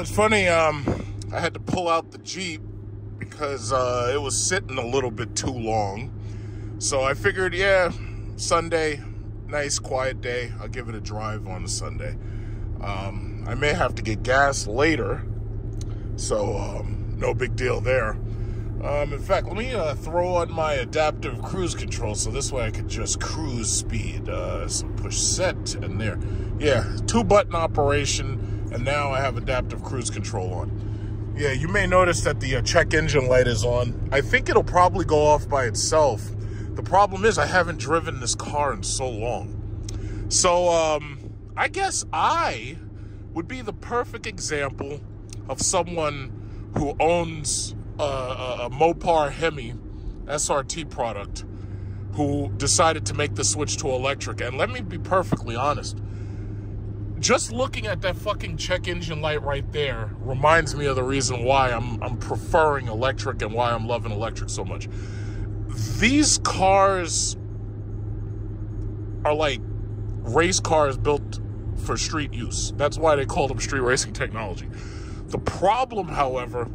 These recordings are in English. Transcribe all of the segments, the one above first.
it's funny. Um, I had to pull out the Jeep because uh, it was sitting a little bit too long. So I figured, yeah, Sunday, nice quiet day. I'll give it a drive on a Sunday. Um, I may have to get gas later, so um, no big deal there. Um, in fact, let me uh, throw on my adaptive cruise control so this way I could just cruise speed. Uh, so push set and there. Yeah, two button operation, and now I have adaptive cruise control on. Yeah, you may notice that the uh, check engine light is on. I think it'll probably go off by itself. The problem is I haven't driven this car in so long. So, um, I guess I would be the perfect example of someone who owns a, a Mopar Hemi SRT product who decided to make the switch to electric. And let me be perfectly honest. Just looking at that fucking check engine light right there reminds me of the reason why I'm I'm preferring electric and why I'm loving electric so much. These cars are like race cars built for street use. That's why they call them street racing technology. The problem, however,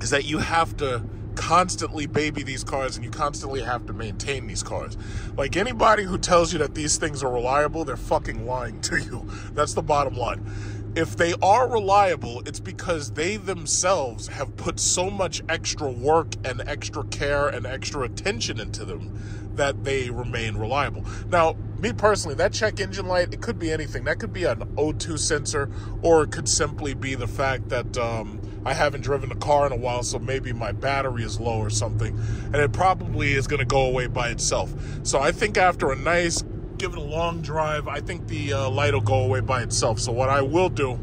is that you have to constantly baby these cars and you constantly have to maintain these cars. Like anybody who tells you that these things are reliable, they're fucking lying to you. That's the bottom line. If they are reliable, it's because they themselves have put so much extra work and extra care and extra attention into them that they remain reliable. Now, me personally, that check engine light, it could be anything. That could be an O2 sensor, or it could simply be the fact that um, I haven't driven a car in a while, so maybe my battery is low or something. And it probably is going to go away by itself. So I think after a nice, give it a long drive, I think the uh, light will go away by itself. So what I will do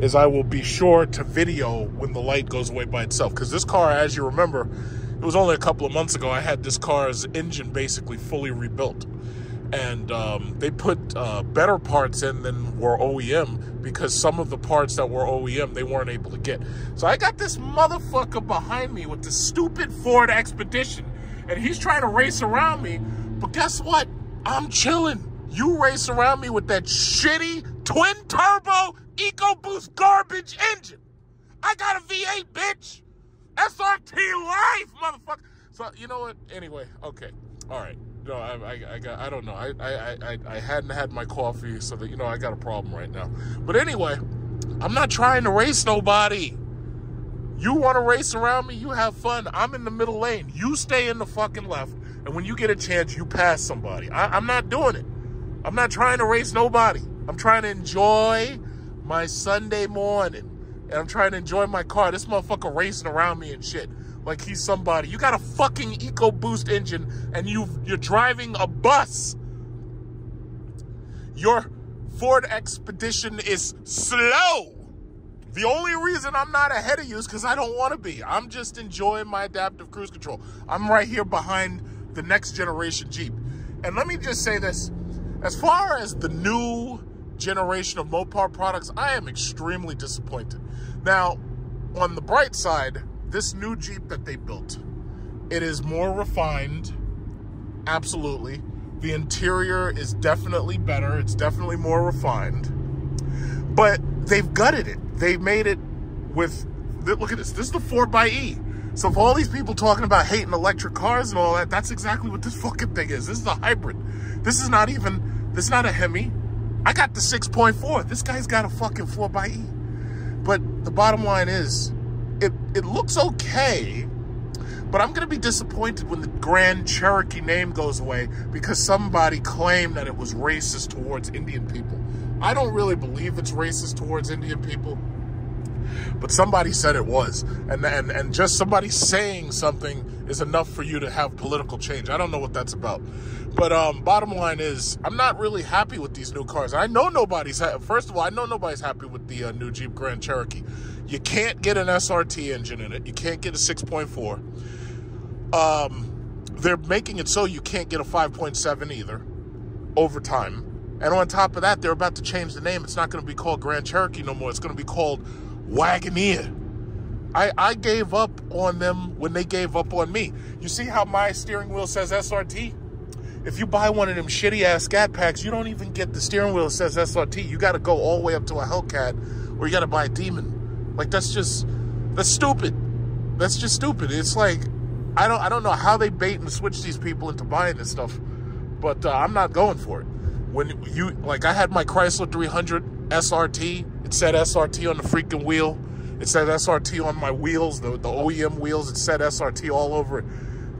is I will be sure to video when the light goes away by itself. Because this car, as you remember, it was only a couple of months ago, I had this car's engine basically fully rebuilt. And um, they put uh, better parts in than were OEM because some of the parts that were OEM they weren't able to get. So I got this motherfucker behind me with the stupid Ford Expedition, and he's trying to race around me. But guess what? I'm chilling. You race around me with that shitty twin turbo EcoBoost garbage engine. I got a V8, bitch. SRT life, motherfucker. So you know what? Anyway, okay, all right. No, I, I, I got, I don't know. I, I, I, I hadn't had my coffee, so that you know, I got a problem right now. But anyway, I'm not trying to race nobody. You want to race around me? You have fun. I'm in the middle lane. You stay in the fucking left, and when you get a chance, you pass somebody. I, I'm not doing it. I'm not trying to race nobody. I'm trying to enjoy my Sunday morning and I'm trying to enjoy my car. This motherfucker racing around me and shit like he's somebody. You got a fucking EcoBoost engine and you you're driving a bus. Your Ford Expedition is slow. The only reason I'm not ahead of you is because I don't want to be. I'm just enjoying my adaptive cruise control. I'm right here behind the next generation Jeep. And let me just say this. As far as the new generation of Mopar products, I am extremely disappointed. Now, on the bright side, this new Jeep that they built, it is more refined, absolutely. The interior is definitely better. It's definitely more refined. But they've gutted it. They've made it with, look at this. This is the 4xE. So for all these people talking about hating electric cars and all that, that's exactly what this fucking thing is. This is a hybrid. This is not even, this is not a Hemi. I got the 6.4. This guy's got a fucking 4xE. But the bottom line is, it, it looks okay, but I'm going to be disappointed when the Grand Cherokee name goes away because somebody claimed that it was racist towards Indian people. I don't really believe it's racist towards Indian people, but somebody said it was. And, and, and just somebody saying something is enough for you to have political change. I don't know what that's about. But um, bottom line is, I'm not really happy with these new cars. I know nobody's, first of all, I know nobody's happy with the uh, new Jeep Grand Cherokee. You can't get an SRT engine in it. You can't get a 6.4. Um, they're making it so you can't get a 5.7 either over time. And on top of that, they're about to change the name. It's not going to be called Grand Cherokee no more. It's going to be called Wagoneer. I, I gave up on them when they gave up on me. You see how my steering wheel says SRT? If you buy one of them shitty ass Scat Packs, you don't even get the steering wheel that says SRT. You got to go all the way up to a Hellcat or you got to buy a demon. Like that's just that's stupid. That's just stupid. It's like I don't I don't know how they bait and switch these people into buying this stuff, but uh, I'm not going for it. When you like, I had my Chrysler 300 SRT. It said SRT on the freaking wheel. It said SRT on my wheels, the, the OEM wheels. It said SRT all over it.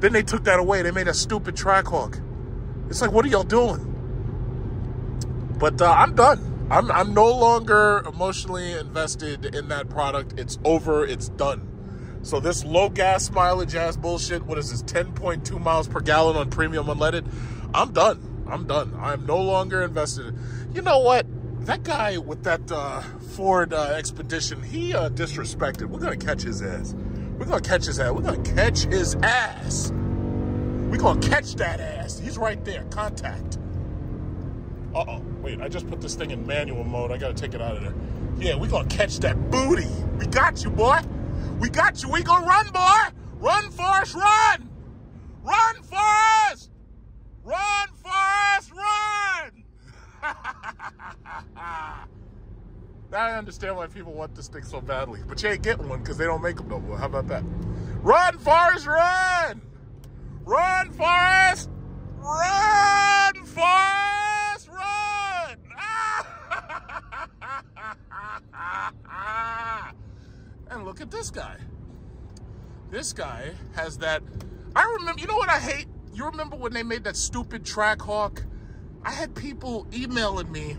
Then they took that away. They made a stupid Trackhawk. It's like, what are y'all doing? But uh, I'm done. I'm, I'm no longer emotionally invested in that product. It's over. It's done. So this low gas mileage ass bullshit, what is this, 10.2 miles per gallon on premium unleaded? I'm done. I'm done. I'm no longer invested. You know what? That guy with that uh, Ford uh, Expedition, he uh, disrespected. We're going to catch his ass. We're going to catch his ass. We're going to catch his ass. We're going to catch that ass. He's right there. Contact. Uh-oh. Wait, I just put this thing in manual mode. I got to take it out of there. Yeah, going to catch that booty. We got you, boy. We got you. We gonna run, boy. Run, Forrest, run. Run, Forrest. Run, Forrest, run. now I understand why people want this thing so badly. But you ain't getting one because they don't make them no more. How about that? Run, Forrest, run. Run, Forrest. Run, Forrest. And look at this guy. This guy has that. I remember, you know what I hate? You remember when they made that stupid Trackhawk? I had people emailing me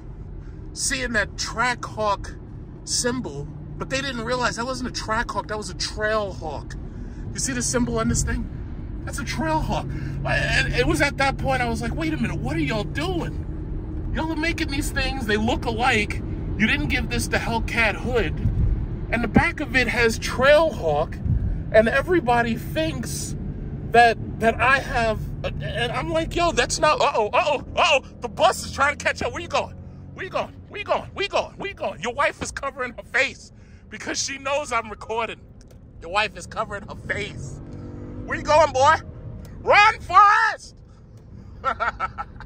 seeing that Trackhawk symbol, but they didn't realize that wasn't a Trackhawk, that was a Trailhawk. You see the symbol on this thing? That's a Trailhawk. And it was at that point I was like, wait a minute, what are y'all doing? Y'all are making these things, they look alike. You didn't give this the Hellcat hood and the back of it has Trailhawk, and everybody thinks that that I have, and I'm like, yo, that's not, uh-oh, uh-oh, uh-oh, the bus is trying to catch up. Where you going? Where you going? Where you going? Where you going? Where you going? Your wife is covering her face because she knows I'm recording. Your wife is covering her face. Where you going, boy? Run, Forrest!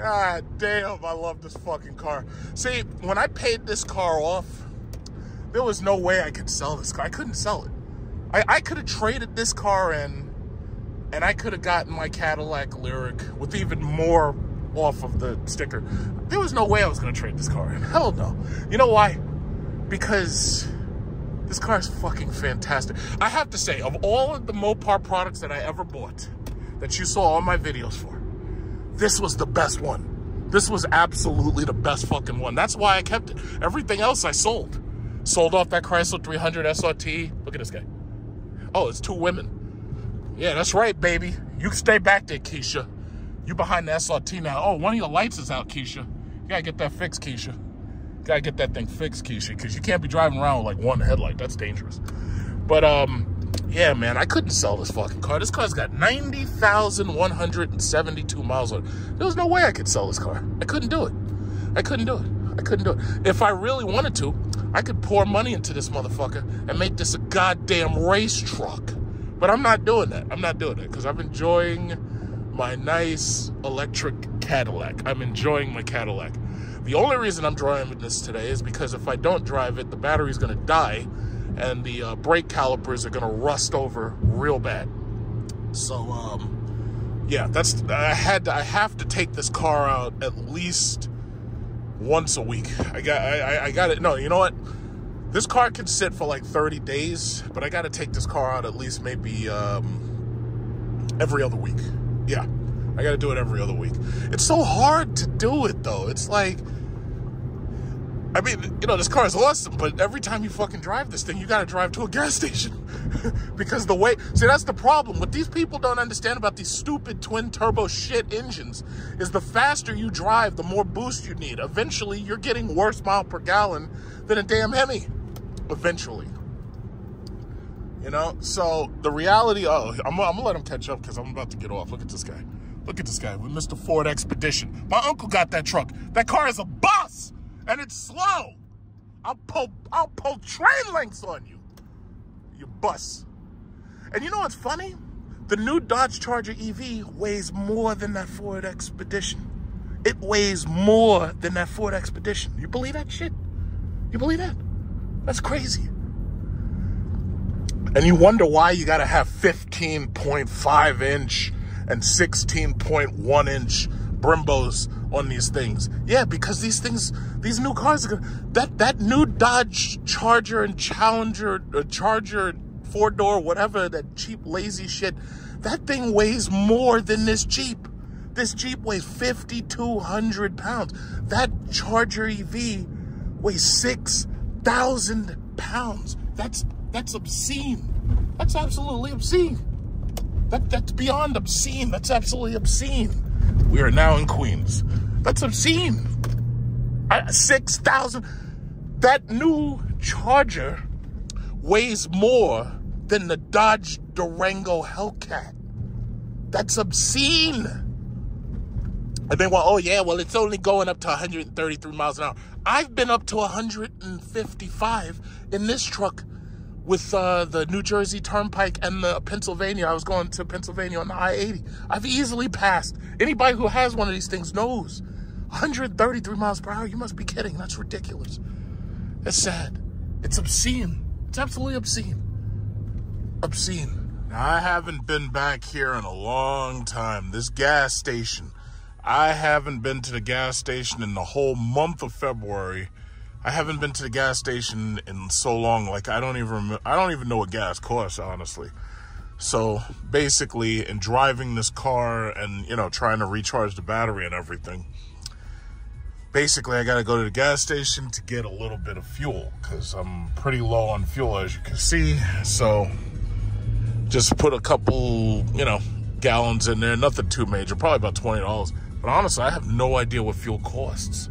God damn, I love this fucking car. See, when I paid this car off, there was no way I could sell this car. I couldn't sell it. I, I could have traded this car in and I could have gotten my Cadillac Lyriq with even more off of the sticker. There was no way I was going to trade this car in. Hell no. You know why? Because this car is fucking fantastic. I have to say, of all of the Mopar products that I ever bought, that you saw all my videos for, this was the best one. This was absolutely the best fucking one. That's why I kept it. Everything else I sold. Sold off that Chrysler 300 SRT. Look at this guy. Oh, it's two women. Yeah, that's right, baby. You stay back there, Keisha. You behind the SRT now. Oh, one of your lights is out, Keisha. You gotta get that fixed, Keisha. You gotta get that thing fixed, Keisha, because you can't be driving around with like one headlight. That's dangerous. But, um, yeah, man, I couldn't sell this fucking car. This car's got 90,172 miles on it. There was no way I could sell this car. I couldn't do it. I couldn't do it. I couldn't do it. If I really wanted to, I could pour money into this motherfucker and make this a goddamn race truck. But I'm not doing that. I'm not doing that because I'm enjoying my nice electric Cadillac. I'm enjoying my Cadillac. The only reason I'm driving this today is because if I don't drive it, the battery's going to die and the uh, brake calipers are to rust over real bad. So, um, yeah, that's, I had to, I have to take this car out at least once a week. I got I, I got it. No, you know what? This car can sit for like 30 days, but I got to take this car out at least maybe um, every other week. Yeah, I got to do it every other week. It's so hard to do it though. It's like I mean, you know, this car is awesome, but every time you fucking drive this thing, you gotta drive to a gas station. because the way, see, that's the problem. What these people don't understand about these stupid twin turbo shit engines is the faster you drive, the more boost you need. Eventually, you're getting worse mile per gallon than a damn Hemi. Eventually. You know, so the reality, oh, I'm, I'm gonna let him catch up because I'm about to get off. Look at this guy. Look at this guy with Mr. Ford Expedition. My uncle got that truck. That car is a bus and it's slow. I'll pull, I'll pull train lengths on you, you bus. And you know what's funny? The new Dodge Charger EV weighs more than that Ford Expedition. It weighs more than that Ford Expedition. You believe that shit? You believe that? That's crazy. And you wonder why you got to have 15.5 inch and 16.1 inch Brembos on these things. Yeah, because these things, these new cars, that that new Dodge Charger and Challenger, uh, Charger, four door, whatever, that cheap lazy shit, that thing weighs more than this Jeep. This Jeep weighs 5,200 pounds. That Charger EV weighs 6,000 pounds. That's that's obscene. That's absolutely obscene. That that's beyond obscene. That's absolutely obscene. We are now in Queens. That's obscene. Six thousand. That new Charger weighs more than the Dodge Durango Hellcat. That's obscene. And they went, oh yeah, well it's only going up to 133 miles an hour. I've been up to 155 in this truck with uh, the New Jersey Turnpike and the Pennsylvania. I was going to Pennsylvania on the I-80. I've easily passed. Anybody who has one of these things knows. 133 miles per hour. You must be kidding. That's ridiculous. It's sad. It's obscene. It's absolutely obscene. Obscene. Now, I haven't been back here in a long time. This gas station. I haven't been to the gas station in the whole month of February I haven't been to the gas station in so long. Like I don't even I don't even know what gas costs, honestly. So basically, in driving this car and you know trying to recharge the battery and everything, basically I got to go to the gas station to get a little bit of fuel because I'm pretty low on fuel as you can see. So just put a couple you know gallons in there, nothing too major, probably about twenty dollars. But honestly, I have no idea what fuel costs.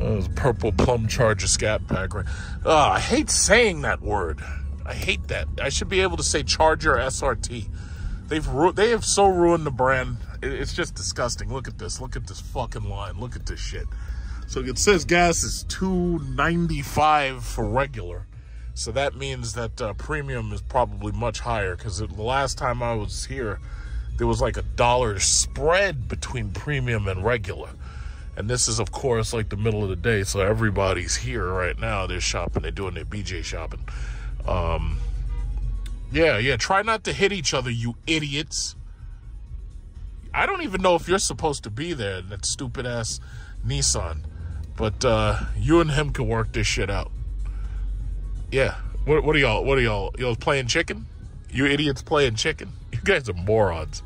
Uh, purple plum charger scat pack. Right? Oh, I hate saying that word. I hate that. I should be able to say Charger SRT. They've they have so ruined the brand. It's just disgusting. Look at this. Look at this fucking line. Look at this shit. So it says gas is two ninety five for regular. So that means that uh, premium is probably much higher because the last time I was here, there was like a dollar spread between premium and regular. And this is, of course, like the middle of the day, so everybody's here right now. They're shopping, they're doing their BJ shopping. Um, yeah, yeah. Try not to hit each other, you idiots. I don't even know if you're supposed to be there, that stupid ass Nissan. But uh, you and him can work this shit out. Yeah. What, what are y'all? What are y'all? Y'all playing chicken? You idiots playing chicken? You guys are morons.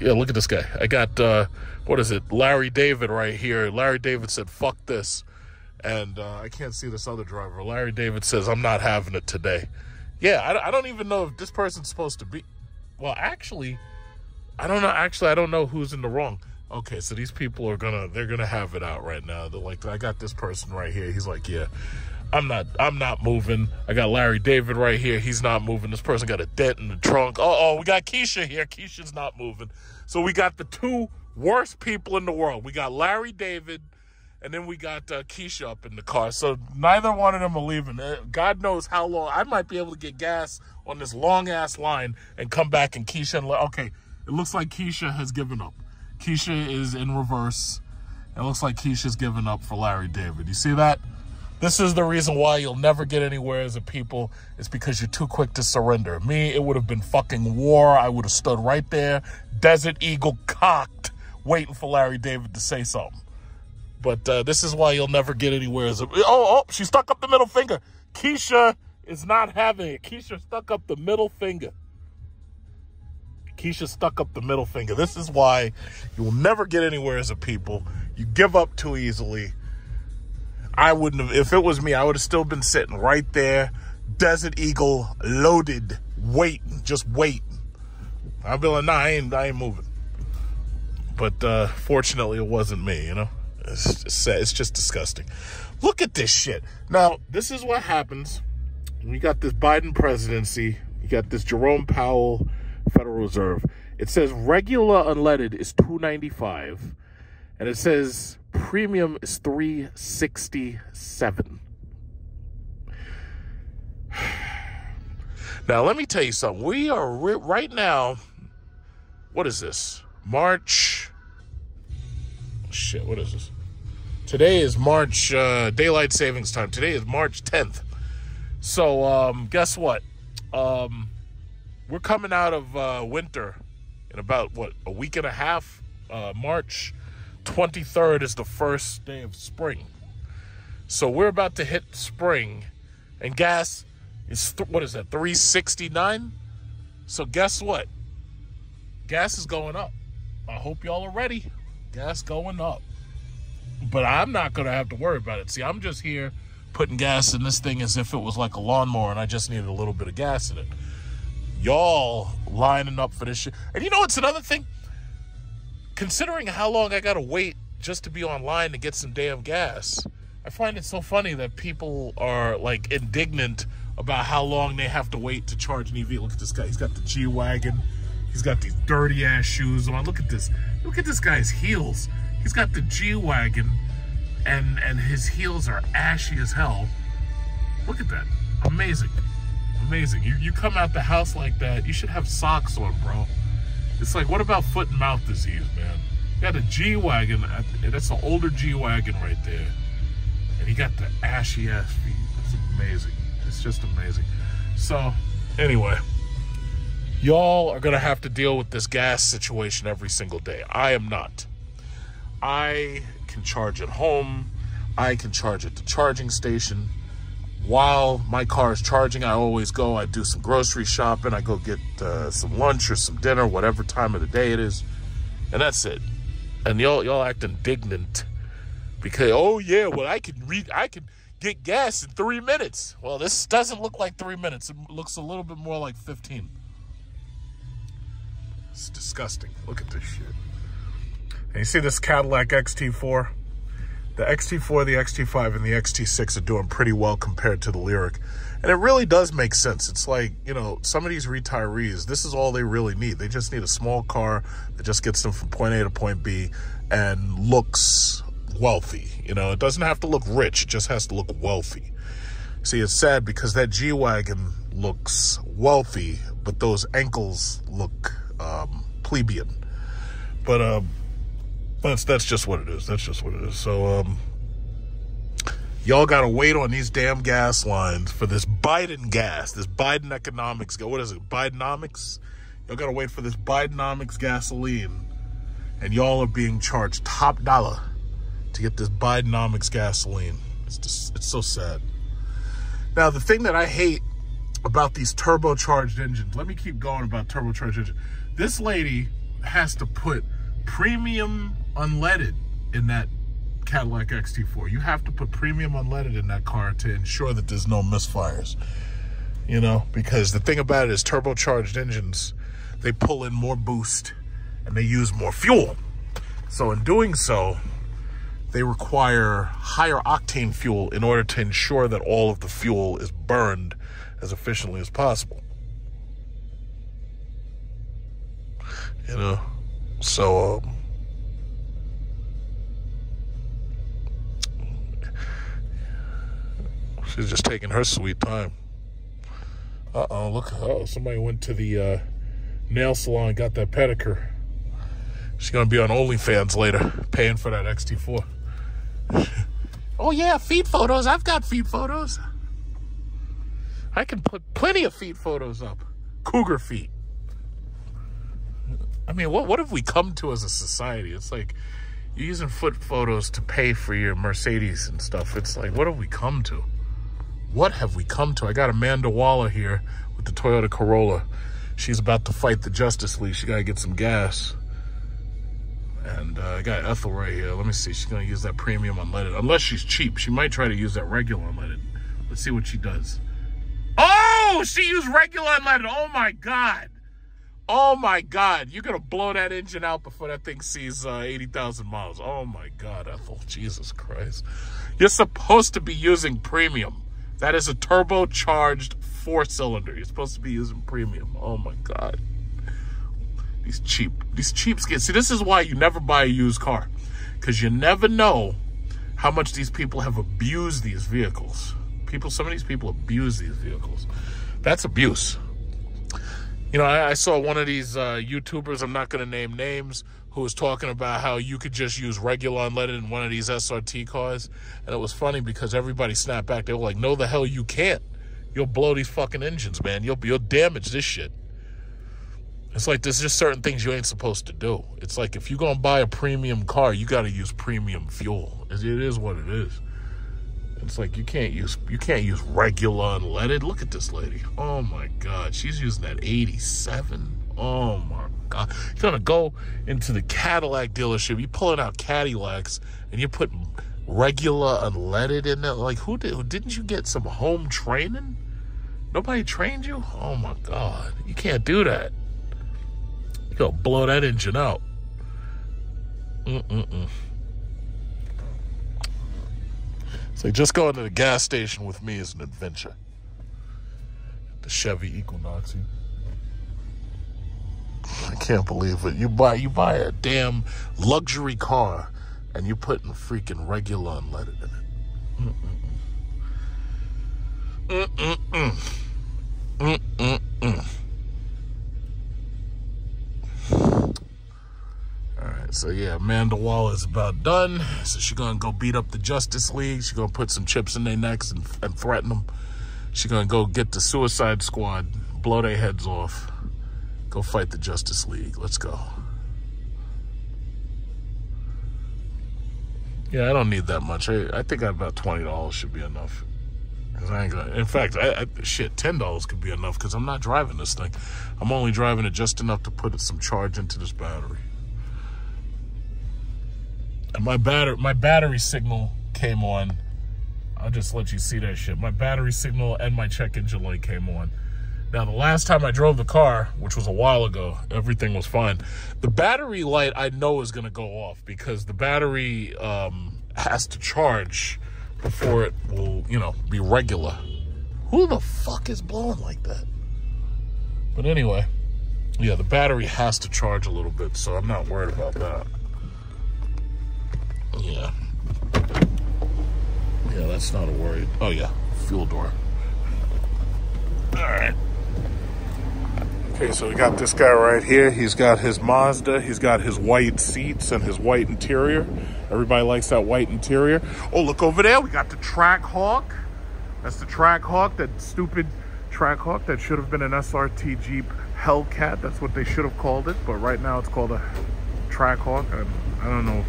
Yeah, look at this guy. I got uh, what is it, Larry David right here. Larry David said, fuck this. And uh, I can't see this other driver. Larry David says, I'm not having it today. Yeah, I, I don't even know if this person's supposed to be. Well, actually, I don't know. Actually, I don't know who's in the wrong. Okay, so these people are gonna they're gonna have it out right now. They're like, I got this person right here. He's like, yeah, I'm not I'm not moving. I got Larry David right here. He's not moving. This person got a dent in the trunk. Oh, oh, we got Keisha here. Keisha's not moving. So we got the two worst people in the world. We got Larry David, and then we got uh, Keisha up in the car. So neither one of them are leaving. Uh, God knows how long. I might be able to get gas on this long ass line and come back and Keisha. And okay, it looks like Keisha has given up. Keisha is in reverse. It looks like Keisha's given up for Larry David. You see that? This is the reason why you'll never get anywhere as a people. It's because you're too quick to surrender. Me, it would have been fucking war. I would have stood right there, Desert Eagle cocked, waiting for Larry David to say something. But uh, this is why you'll never get anywhere. As a, oh, oh, she stuck up the middle finger. Keisha is not having it. Keisha stuck up the middle finger. Keisha stuck up the middle finger. This is why you will never get anywhere as a people. You give up too easily. I wouldn't have, if it was me, I would have still been sitting right there, Desert Eagle loaded, waiting, just waiting. I'd be like, nah, I ain't, I ain't moving. But uh, fortunately, it wasn't me, you know? It's just, it's just disgusting. Look at this shit. Now, this is what happens. We got this Biden presidency. You got this Jerome Powell Federal Reserve. It says regular unleaded is 295 and it says premium is 367 now let me tell you something we are right now what is this march shit what is this Today is March, uh, daylight savings time. Today is March 10th. So, um, guess what? Um, we're coming out of uh, winter in about, what, a week and a half? Uh, March 23rd is the first day of spring. So we're about to hit spring, and gas is, what is that, 369? So guess what? Gas is going up. I hope y'all are ready. Gas going up. But I'm not going to have to worry about it. See, I'm just here putting gas in this thing as if it was like a lawnmower and I just needed a little bit of gas in it. Y'all lining up for this shit. And you know what's another thing? Considering how long I got to wait just to be online to get some damn gas, I find it so funny that people are like indignant about how long they have to wait to charge an EV. Look at this guy. He's got the G Wagon. He's got these dirty ass shoes on. Look at this. Look at this guy's heels. He's got the G Wagon and and his heels are ashy as hell. Look at that. Amazing. Amazing. You you come out the house like that, you should have socks on, bro. It's like what about foot and mouth disease, man? You got a G Wagon, that's an older G Wagon right there. And he got the ashy ass feet. That's amazing. It's just amazing. So, anyway, y'all are going to have to deal with this gas situation every single day. I am not. I can charge at home. I can charge at the charging station. While my car is charging, I always go. I do some grocery shopping. I go get uh, some lunch or some dinner, whatever time of the day it is, and that's it. And y'all, y'all act indignant because oh yeah, well I can read, I can get gas in three minutes. Well, this doesn't look like three minutes. It looks a little bit more like fifteen. It's disgusting. Look at this shit. And you see this Cadillac XT4? The XT4, the XT5, and the XT6 are doing pretty well compared to the Lyriq. And it really does make sense. It's like, you know, some of these retirees, this is all they really need. They just need a small car that just gets them from point A to point B and looks wealthy. You know, it doesn't have to look rich, it just has to look wealthy. See, it's sad because that G Wagon looks wealthy, but those ankles look um, plebeian. But, um, that's that's just what it is. That's just what it is. So um y'all gotta wait on these damn gas lines for this Biden gas, this Biden economics. What is it? Bidenomics? Y'all gotta wait for this Bidenomics gasoline. And y'all are being charged top dollar to get this Bidenomics gasoline. It's just it's so sad. Now the thing that I hate about these turbocharged engines, let me keep going about turbocharged engines. This lady has to put premium unleaded in that Cadillac XT4. You have to put premium unleaded in that car to ensure that there's no misfires. You know, because the thing about it is turbocharged engines, they pull in more boost and they use more fuel. So in doing so, they require higher octane fuel in order to ensure that all of the fuel is burned as efficiently as possible. You know, so um, She's just taking her sweet time. Uh-oh, look. oh, somebody went to the uh, nail salon got that pedicure. She's to be on OnlyFans later, paying for that XT4. oh, yeah, feet photos. I've got feet photos. I can put plenty of feet photos up. Cougar feet. I mean, what, what have we come to as a society? It's like you're using foot photos to pay for your Mercedes and stuff. It's like, what have we come to? what have we come to? I got Amanda Waller here with the Toyota Corolla. She's about to fight the Justice League. She got to get some gas. And uh, I got Ethel right here. Let me see. She's going to use that premium unleaded. Unless she's cheap. She might try to use that regular unleaded. Let's see what she does. Oh, she used regular unleaded. Oh, my God. Oh, my God. You're to blow that engine out before that thing sees uh, 80,000 miles. Oh, my God, Ethel. Jesus Christ. You're supposed to be using premium. That is a turbocharged four cylinder. You're supposed to be using premium. Oh my God. These cheap, these cheap cheapskates. See, this is why you never buy a used car. Because you never know how much these people have abused these vehicles. People, some of these people abuse these vehicles. That's abuse. You know, I, I saw one of these uh, YouTubers, I'm not going to name names, who was talking about how you could just use regular unleaded in one of these SRT cars. And it was funny because everybody snapped back. They were like, no, the hell you can't. You'll blow these fucking engines, man. You'll, you'll damage this shit. It's like there's just certain things you ain't supposed to do. It's like if you're going to buy a premium car, you got to use premium fuel. It is what it is. It's like you can't use you can't use regular unleaded. Look at this lady. Oh my god, she's using that 87. Oh my god. You're gonna go into the Cadillac dealership, you're pulling out Cadillacs and you're putting regular unleaded in there. Like who did didn't you get some home training? Nobody trained you? Oh my god. You can't do that. You gotta blow that engine out. Mm-mm-mm. So just going to the gas station with me is an adventure. The Chevy Equinox. I can't believe it. You buy you buy a damn luxury car and you putting freaking regular unleaded in it. Mm-mm-mm. Mm-mm-mm. Mm-mm-mm. All right, so yeah, Amanda Waller is about done. So she's gonna go beat up the Justice League. She's gonna put some chips in their necks and, and threaten them. She's gonna go get the Suicide Squad, blow their heads off, go fight the Justice League. Let's go. Yeah, I don't need that much. I, I think about twenty dollars should be enough. Cause I ain't gonna. In fact, I, I, shit, ten dollars could be enough because I'm not driving this thing. I'm only driving it just enough to put some charge into this battery and my batter my battery signal came on. I'll just let you see that shit. My battery signal and my check engine light came on. Now, the last time I drove the car, which was a while ago, everything was fine. The battery light I know is going to go off because the battery um, has to charge before it will, you know, be regular. Who the fuck is blowing like that? But anyway, yeah, the battery has to charge a little bit, so I'm not worried about that. Yeah. Yeah, that's not a worry. Oh, yeah. Fuel door. All right. Okay, so we got this guy right here. He's got his Mazda. He's got his white seats and his white interior. Everybody likes that white interior. Oh, look over there. We got the Trackhawk. That's the Trackhawk, that stupid Trackhawk that should have been an SRT Jeep Hellcat. That's what they should have called it. But right now it's called a Trackhawk. I, I don't know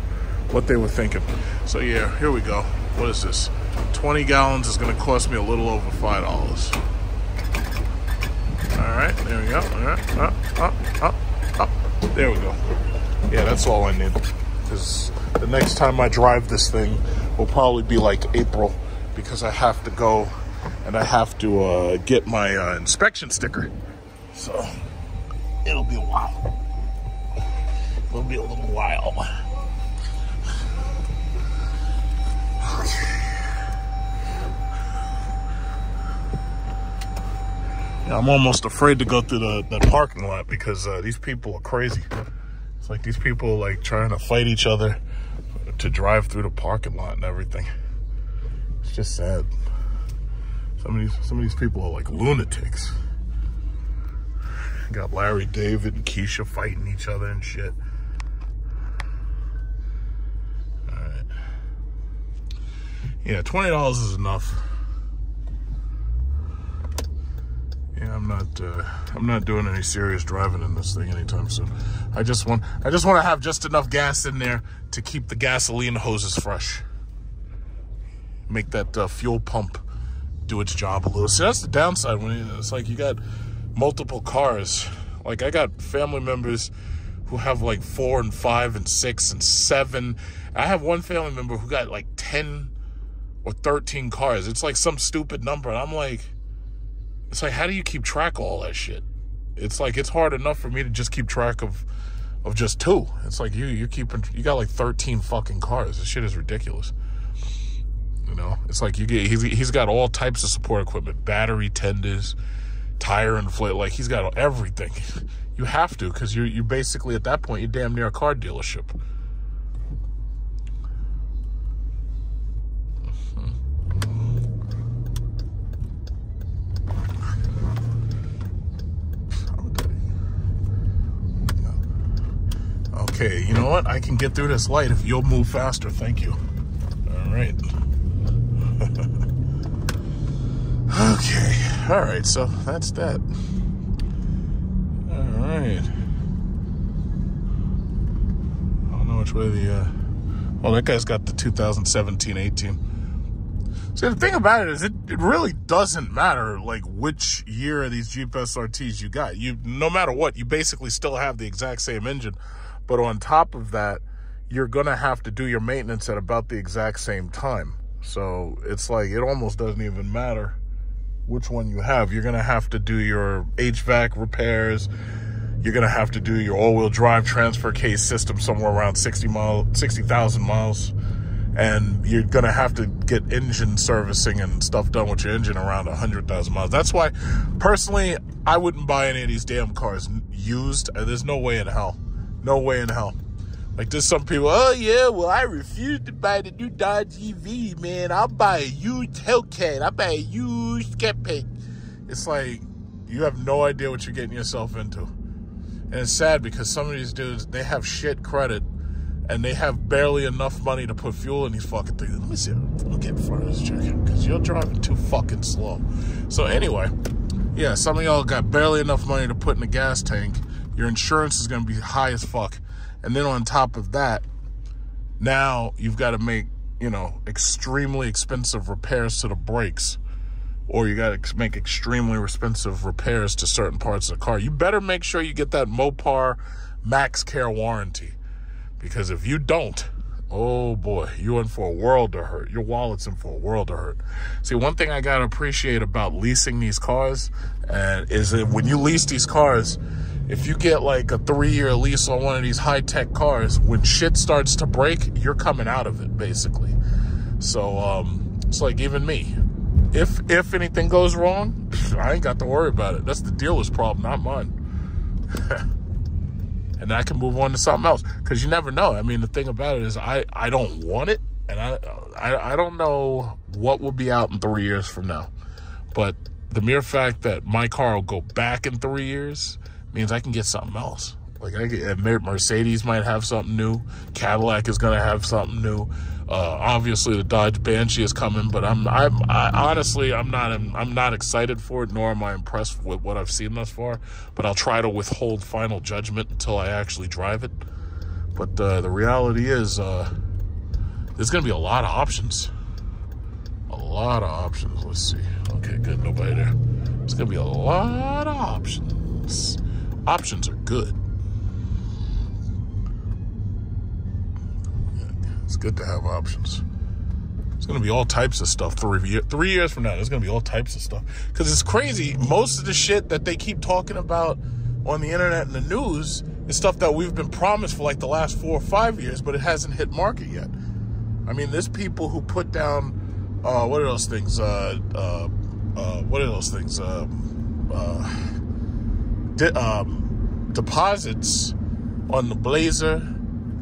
what they were thinking. So yeah, here we go. What is this? 20 gallons is gonna cost me a little over $5. All right, there we go. All right, up, up, up, up. There we go. Yeah, that's all I need. Because the next time I drive this thing will probably be like April because I have to go and I have to uh, get my uh, inspection sticker. So it'll be a while. It'll be a little while. I'm almost afraid to go through the, the parking lot because uh, these people are crazy. It's like these people like trying to fight each other to drive through the parking lot and everything. It's just sad. Some of these some of these people are like lunatics. Got Larry David and Keisha fighting each other and shit. Yeah, $20 is enough. Yeah, I'm not. Uh, I'm not doing any serious driving in this thing anytime soon. I just want. I just want to have just enough gas in there to keep the gasoline hoses fresh. Make that uh, fuel pump do its job a little. See, that's the downside when it's like you got multiple cars. Like I got family members who have like four and five and six and seven. I have one family member who got like ten or thirteen cars. It's like some stupid number, and I'm like it's like, how do you keep track of all that shit? It's like, it's hard enough for me to just keep track of, of just two. It's like you, you're keeping, you got like 13 fucking cars. This shit is ridiculous. You know, it's like you get, he's, he's got all types of support equipment, battery tenders, tire inflate, like he's got everything. You have to, because you're, you're basically at that point, you're damn near a car dealership. Okay, you know what? I can get through this light if you'll move faster. Thank you. All right. okay. All right, so that's that. All right. I don't know which way the. Uh... Well, that guy's got the 2017 18. See, the thing about it is, it, it really doesn't matter like which year of these Jeep SRTs you got. You, no matter what, you basically still have the exact same engine, but on top of that, you're gonna have to do your maintenance at about the exact same time. So it's like it almost doesn't even matter which one you have. You're gonna have to do your HVAC repairs. You're gonna have to do your all-wheel drive transfer case system somewhere around 60 mile, 60,000 miles and you're going to have to get engine servicing and stuff done with your engine around 100,000 miles. That's why, personally, I wouldn't buy any of these damn cars used. There's no way in hell. No way in hell. Like, there's some people, oh, yeah, well, I refuse to buy the new Dodge EV, man. I'll buy a used Hellcat. I'll buy a used Scat Packs. It's like, you have no idea what you're getting yourself into. And it's sad because some of these dudes, they have shit credit and they have barely enough money to put fuel in these fucking things. Let me see. Let me get in front of this chicken because you're driving too fucking slow. So anyway, yeah, some of y'all got barely enough money to put in the gas tank. Your insurance is going to be high as fuck, and then on top of that, now you've got to make you know extremely expensive repairs to the brakes or you got to make extremely expensive repairs to certain parts of the car. You better make sure you get that Mopar Max Care warranty. Because if you don't, oh boy, you're in for a world of hurt. Your wallet's in for a world of hurt. See, one thing I gotta appreciate about leasing these cars uh, is that when you lease these cars, if you get like a three-year lease on one of these high-tech cars, when shit starts to break, you're coming out of it basically. So um, it's like even me. If if anything goes wrong, I ain't got to worry about it. That's the dealer's problem, not mine. and I can move on to something else because you never know. I mean, the thing about it is, I I don't want it, and I, I I don't know what will be out in three years from now, but the mere fact that my car will go back in three years means I can get something else. Like I get, Mercedes might have something new, Cadillac is gonna have something new. Uh, obviously, the Dodge Banshee is coming, but I'm, I'm, I, honestly, I'm not, I'm not excited for it, nor am I impressed with what I've seen thus far. But I'll try to withhold final judgment until I actually drive it. But uh, the reality is, uh, there's to be a lot of options. A lot of options. Let's see. Okay, good. Nobody there. There's to be a lot of options. Options are good. It's good to have options. It's going to be all types of stuff three, three years from now. There's going to be all types of stuff. Because it's crazy. Most of the shit that they keep talking about on the internet and the news is stuff that we've been promised for like the last four or five years, but it hasn't hit market yet. I mean, there's people who put down, uh, what are those things? Uh, uh, uh what are those things? De- um, deposits on the Blazer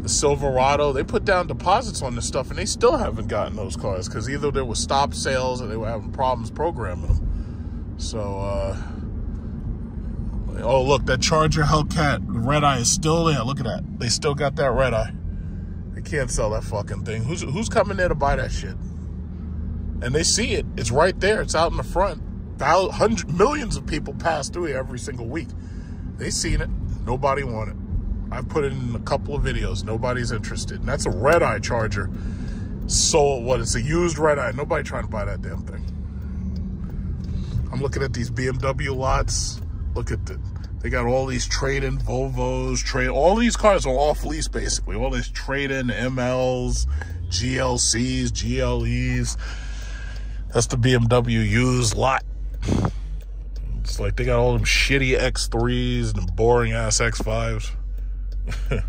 the Silverado, they put down deposits on this stuff and they still haven't gotten those cars because either there was stop sales or they were having problems programming them. So, uh, oh, look, that Charger Hellcat, the red eye is still there. Look at that. They still got that red eye. They can't sell that fucking thing. Who's, who's coming there to buy that shit? And they see it. It's right there. It's out in the front. Thousands, millions of people pass through it every single week. They seen it. Nobody want it. I've put it in a couple of videos. Nobody's interested. And that's a red eye charger. So what? It's a used red eye. Nobody trying to buy that damn thing. I'm looking at these BMW lots. Look at the, they got all these trade-in Volvos, trade, all these cars are off lease basically. All these trade-in MLs, GLCs, GLEs. That's the BMW used lot. It's like they got all them shitty X3s and boring ass X5s.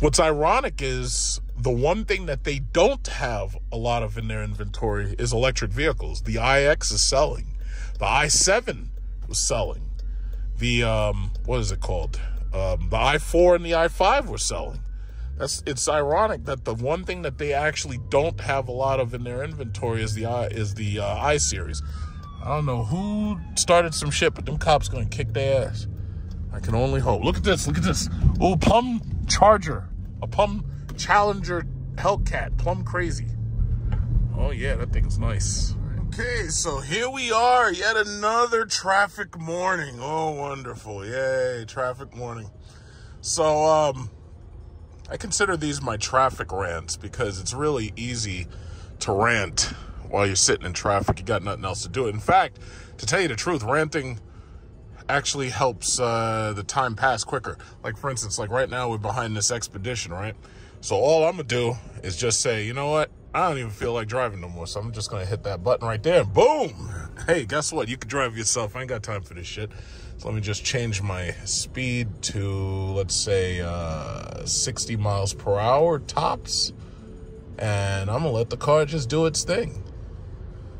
What's ironic is the one thing that they don't have a lot of in their inventory is electric vehicles. The iX is selling. The i7 was selling. The um, what is it called? Um, the i4 and the i5 were selling. That's it's ironic that the one thing that they actually don't have a lot of in their inventory is the i is the uh, i series. I don't know who started some shit, but them cops gonna kick their ass. I can only hope. Look at this. Look at this. Oh, Plum Charger. A Plum Challenger Hellcat. Plum Crazy. Oh, yeah, that thing's nice. Okay, so here we are. Yet another traffic morning. Oh, wonderful. Yay, traffic morning. So, um, I consider these my traffic rants because it's really easy to rant while you're sitting in traffic. You got nothing else to do. In fact, to tell you the truth, ranting actually helps uh, the time pass quicker. Like, for instance, like right now we're behind this expedition, right? So all I'm gonna do is just say, you know what? I don't even feel like driving no more, so I'm just gonna hit that button right there and boom! Hey, guess what? You can drive yourself. I ain't got time for this shit. So let me just change my speed to, let's say, uh, 60 miles per hour tops. And I'm gonna let the car just do its thing.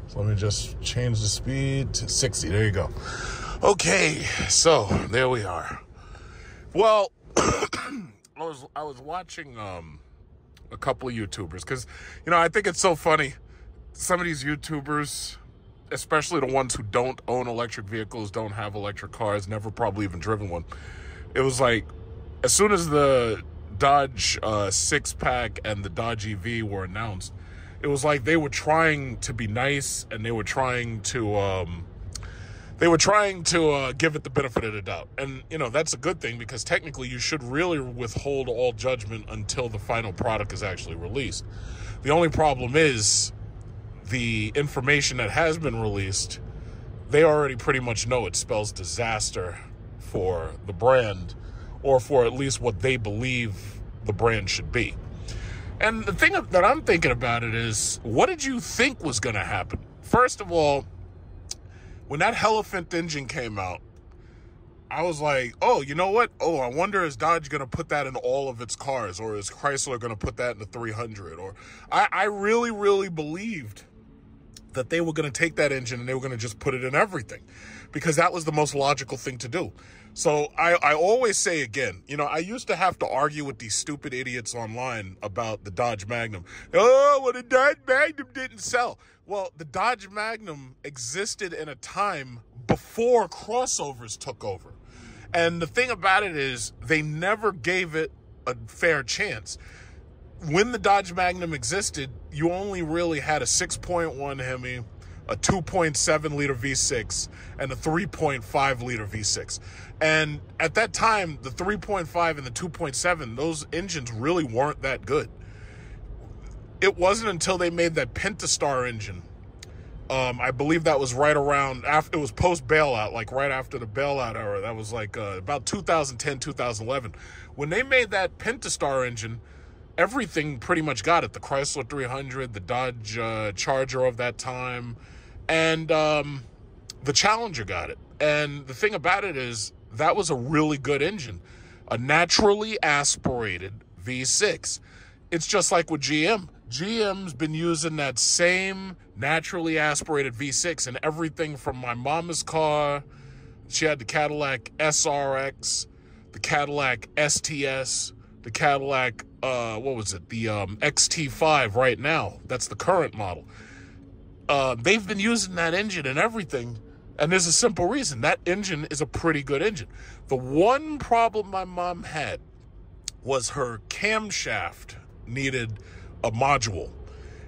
So let me just change the speed to 60. There you go. Okay, so there we are. Well, I was I was watching um a couple of YouTubers because you know I think it's so funny. Some of these YouTubers, especially the ones who don't own electric vehicles, don't have electric cars, never probably even driven one. It was like as soon as the Dodge uh, six pack and the Dodge EV were announced, it was like they were trying to be nice and they were trying to um, they were trying to uh, give it the benefit of the doubt. And, you know, that's a good thing because technically you should really withhold all judgment until the final product is actually released. The only problem is the information that has been released, they already pretty much know it spells disaster for the brand or for at least what they believe the brand should be. And the thing that I'm thinking about it is, what did you think was going to happen? First of all, when that Hellephant engine came out, I was like, oh, you know what? Oh, I wonder is Dodge going to put that in all of its cars or is Chrysler going to put that in the 300? Or I, I really, really believed that they were going to take that engine and they were going to just put it in everything because that was the most logical thing to do. So I, I always say again, you know, I used to have to argue with these stupid idiots online about the Dodge Magnum. Oh, well, the Dodge Magnum didn't sell. Well, the Dodge Magnum existed in a time before crossovers took over. And the thing about it is, they never gave it a fair chance. When the Dodge Magnum existed, you only really had a 6.1 Hemi, a 2.7 liter V6, and a 3.5 liter V6. And at that time, the 3.5 and the 2.7, those engines really weren't that good. It wasn't until they made that Pentastar engine. Um, I believe that was right around after it was post bailout, like right after the bailout era. That was like uh, about 2010, 2011. When they made that Pentastar engine, everything pretty much got it. The Chrysler 300, the Dodge uh, Charger of that time, and um, the Challenger got it. And the thing about it is, that was a really good engine, a naturally aspirated V6. It's just like with GM. GM's been using that same naturally aspirated V6 in everything from my mama's car. She had the Cadillac SRX, the Cadillac STS, the Cadillac, uh, what was it? The um, XT5 right now. That's the current model. Uh, they've been using that engine and everything and there's a simple reason that engine is a pretty good engine. The one problem my mom had was her camshaft needed a module.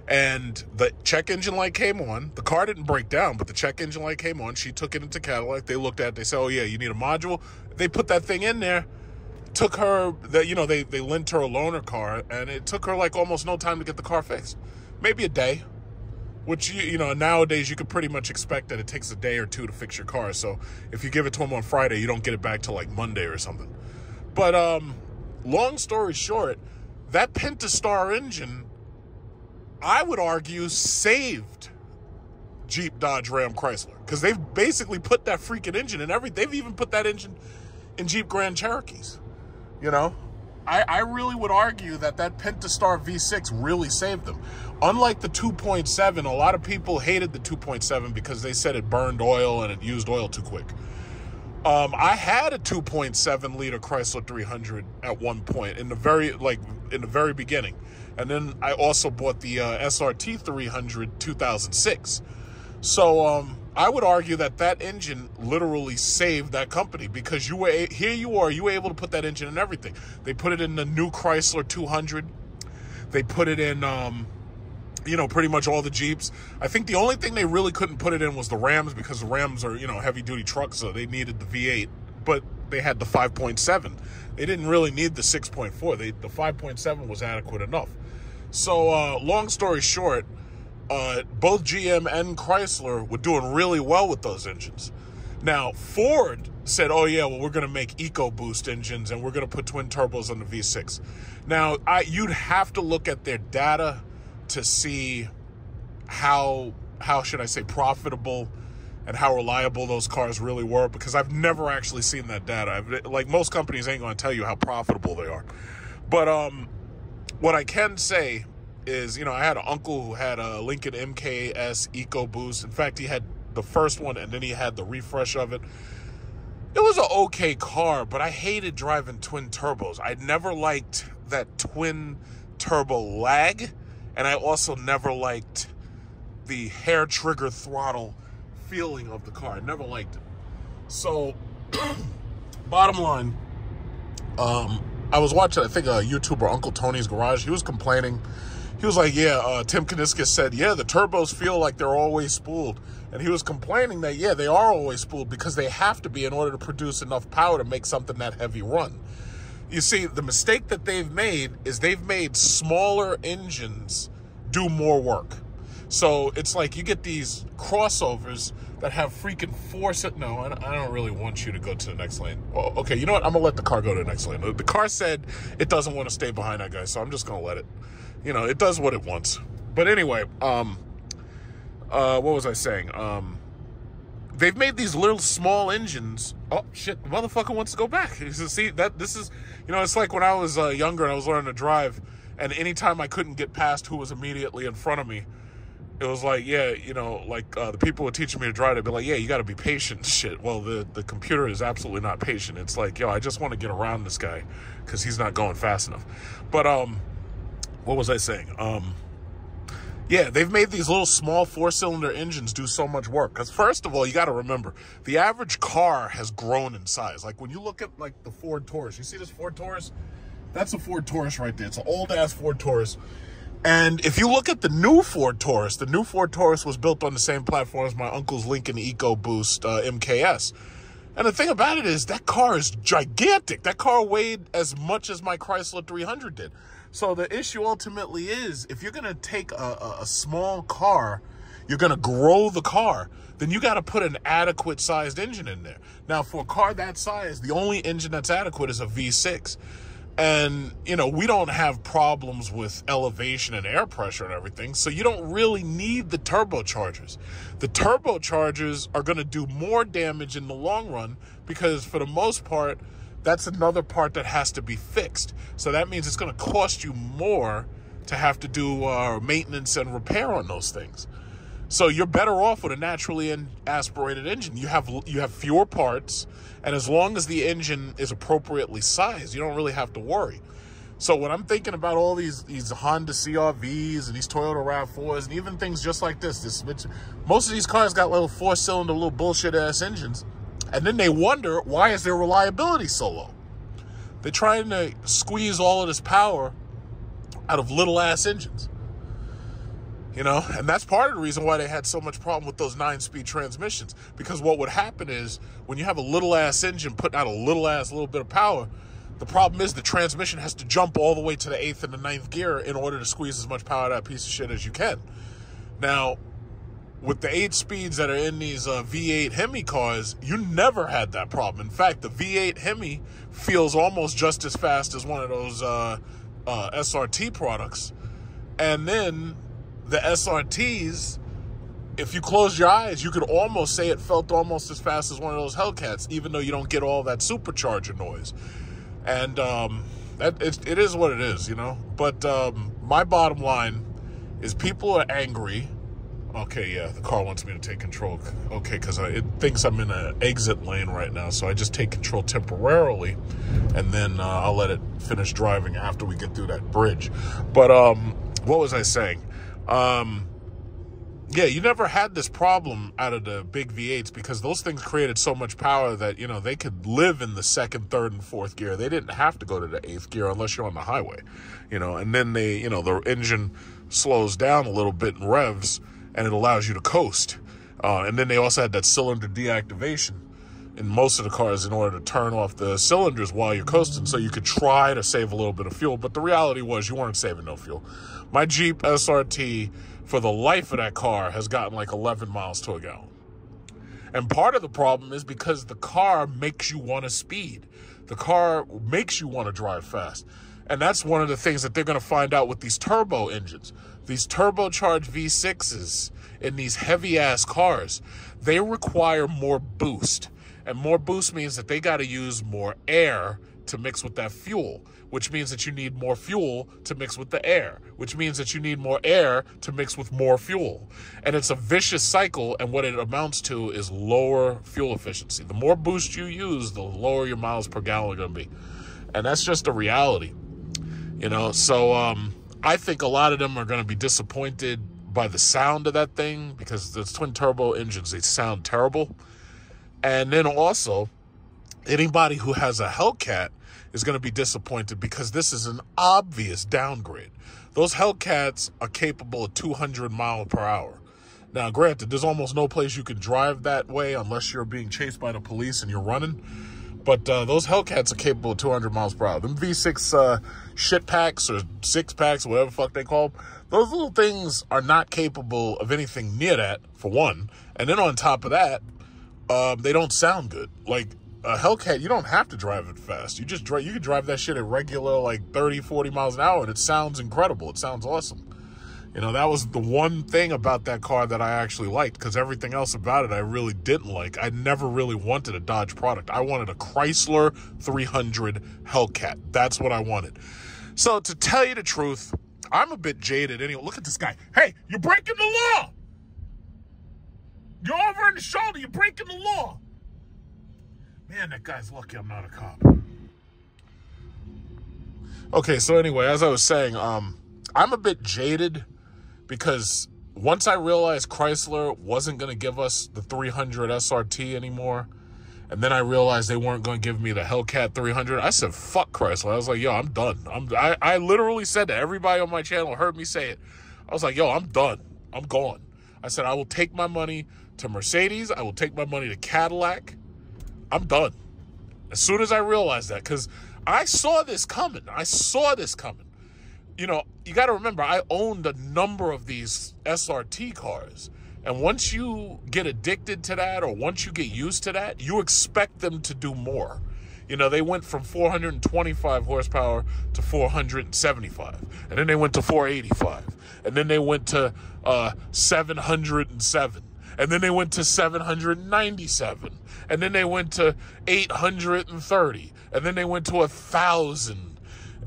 And the check engine light came on. The car didn't break down, but the check engine light came on. She took it into Cadillac. They looked at it. They said, oh, yeah, you need a module. They put that thing in there. Took her, that you know, they, they lent her a loaner car, and it took her like almost no time to get the car fixed. Maybe a day, which you, you know nowadays you could pretty much expect that it takes a day or two to fix your car so if you give it to them on friday you don't get it back till like monday or something but um long story short that pentastar engine i would argue saved jeep dodge ram chrysler because they've basically put that freaking engine in every they've even put that engine in jeep grand cherokees you know I, I really would argue that that Pentastar V6 really saved them. Unlike the 2.7, a lot of people hated the 2.7 because they said it burned oil and it used oil too quick. Um, I had a 2.7 liter Chrysler 300 at one point in the very like in the very beginning, and then I also bought the uh, SRT 300 2006. So um, I would argue that that engine literally saved that company because you were here. You are you were able to put that engine in everything. They put it in the new Chrysler 200. They put it in, um, you know, pretty much all the Jeeps. I think the only thing they really couldn't put it in was the Rams because the Rams are you know heavy duty trucks, so they needed the V8. But they had the 5.7. They didn't really need the 6.4. They the 5.7 was adequate enough. So uh, long story short uh, both GM and Chrysler were doing really well with those engines. Now, Ford said, oh, yeah, well, we're going to make EcoBoost engines and we're going to put twin turbos on the V6. Now, I, you'd have to look at their data to see how, how should I say, profitable and how reliable those cars really were because I've never actually seen that data. I've, like most companies ain't going to tell you how profitable they are. But um, what I can say is, you know, I had an uncle who had a Lincoln MKS EcoBoost. In fact, he had the first one and then he had the refresh of it. It was an okay car, but I hated driving twin turbos. I never liked that twin turbo lag, and I also never liked the hair trigger throttle feeling of the car. I never liked it. So, bottom line, um, I was watching, I think, a YouTuber, Uncle Tony's Garage. He was complaining he was like, yeah, uh, Tim Kuniskis said, yeah, the turbos feel like they're always spooled. And he was complaining that, yeah, they are always spooled because they have to be in order to produce enough power to make something that heavy run. You see, the mistake that they've made is they've made smaller engines do more work. So it's like you get these crossovers that have freaking force it. No, I don't really want you to go to the next lane. Well, okay, you know what? I'm to let the car go to the next lane. The car said it doesn't want to stay behind that guy, so I'm just to let it you know, it does what it wants. But anyway, um, uh, what was I saying? Um, they've made these little small engines. Oh shit, the motherfucker wants to go back. See that this is, you know, it's like when I was uh, younger and I was learning to drive, and anytime I couldn't get past who was immediately in front of me, it was like, yeah, you know, like uh, the people were teaching me to drive, they'd be like, yeah, you got to be patient. Shit. Well, the the computer is absolutely not patient. It's like, yo, I just want to get around this guy because he's not going fast enough. But um, what was I saying? Um, yeah, they've made these little small four cylinder engines do so much work. Because first of all, you got to remember the average car has grown in size. Like when you look at like the Ford Taurus, you see this Ford Taurus? That's a Ford Taurus right there. It's an old ass Ford Taurus. And if you look at the new Ford Taurus, the new Ford Taurus was built on the same platform as my uncle's Lincoln EcoBoost uh, MKS. And the thing about it is that car is gigantic. That car weighed as much as my Chrysler 300 did. So the issue ultimately is if you're going to take a, a, a, small car, you're going to grow the car, then you got to put an adequate sized engine in there. Now, for a car that size, the only engine that's adequate is a V6. And, you know, we don't have problems with elevation and air pressure and everything. So you don't really need the turbochargers. The turbochargers are going to do more damage in the long run because, for the most part, that's another part that has to be fixed. So that means it's going to cost you more to have to do uh, maintenance and repair on those things. So you're better off with a naturally aspirated engine. You have you have fewer parts, and as long as the engine is appropriately sized, you don't really have to worry. So when I'm thinking about all these these Honda CRVs and these Toyota RAV4s and even things just like this, this most of these cars got little four cylinder, little bullshit ass engines. And then they wonder, why is their reliability so low? They're trying to squeeze all of this power out of little ass engines. You know, and that's part of the reason why they had so much problem with those nine speed transmissions. Because what would happen is when you have a little ass engine putting out a little ass little bit of power, the problem is the transmission has to jump all the way to the eighth and the ninth gear in order to squeeze as much power out of that piece of shit as you can. Now, with the eight speeds that are in these uh, V8 Hemi cars, you never had that problem. In fact, the V8 Hemi feels almost just as fast as one of those uh, uh, SRT products. And then the SRTs, if you close your eyes, you could almost say it felt almost as fast as one of those Hellcats, even though you don't get all that supercharger noise. And um, that, it, it is what it is, you know. But um, my bottom line is people are angry Okay, yeah, the car wants me to take control. Okay, because it thinks I'm in an exit lane right now, so I just take control temporarily, and then uh, I'll let it finish driving after we get through that bridge. But um, what was I saying? Um, yeah, you never had this problem out of the big V8s because those things created so much power that, you know, they could live in the second, third, and fourth gear. They didn't have to go to the eighth gear unless you're on the highway, you know, and then they, you know, the engine slows down a little bit and revs and it allows you to coast. Uh, and then they also had that cylinder deactivation in most of the cars in order to turn off the cylinders while you're coasting so you could try to save a little bit of fuel. But the reality was you weren't saving no fuel. My Jeep SRT for the life of that car has gotten like 11 miles to a gallon. And part of the problem is because the car makes you want to speed. The car makes you want to drive fast. And that's one of the things that they're going to find out with these turbo engines. These turbocharged V6s in these heavy ass cars, they require more boost. And more boost means that they got to use more air to mix with that fuel, which means that you need more fuel to mix with the air, which means that you need more air to mix with more fuel. And it's a vicious cycle, and what it amounts to is lower fuel efficiency. The more boost you use, the lower your miles per gallon are going to be. And that's just a reality. You know, so um, I think a lot of them are going to be disappointed by the sound of that thing because those twin turbo engines, they sound terrible. And then also, anybody who has a Hellcat is going to be disappointed because this is an obvious downgrade. Those Hellcats are capable of 200 mile per hour. Now, granted, there's almost no place you can drive that way unless you're being chased by the police and you're running. But uh, those Hellcats are capable of 200 miles per hour. Them V6 uh, shit packs or six packs, whatever the fuck they call them, those little things are not capable of anything near that, for one. And then on top of that, um, they don't sound good. Like a Hellcat, you don't have to drive it fast. You just drive, you can drive that shit at regular like 30, 40 miles an hour and it sounds incredible. It sounds awesome. You know, that was the one thing about that car that I actually liked because everything else about it I really didn't like. I never really wanted a Dodge product. I wanted a Chrysler 300 Hellcat. That's what I wanted. So to tell you the truth, I'm a bit jaded anyway. Look at this guy. Hey, you're breaking the law. You're over in the shoulder. You're breaking the law. Man, that guy's lucky I'm not a cop. Okay, so anyway, as I was saying, um, I'm a bit jaded because once I realized Chrysler wasn't going to give us the 300 SRT anymore, and then I realized they weren't going to give me the Hellcat 300, I said, fuck Chrysler. I was like, yo, I'm done. I'm, I, I literally said that. Everybody on my channel heard me say it. I was like, yo, I'm done. I'm gone. I said, I will take my money to Mercedes. I will take my money to Cadillac. I'm done. As soon as I realized that, because I saw this coming. I saw this coming. You know, you got to remember, I owned a number of these SRT cars. And once you get addicted to that or once you get used to that, you expect them to do more. You know, they went from 425 horsepower to 475. And then they went to 485. And then they went to uh, 707 and then they went to 797 and then they went to 830 and then they went to a thousand.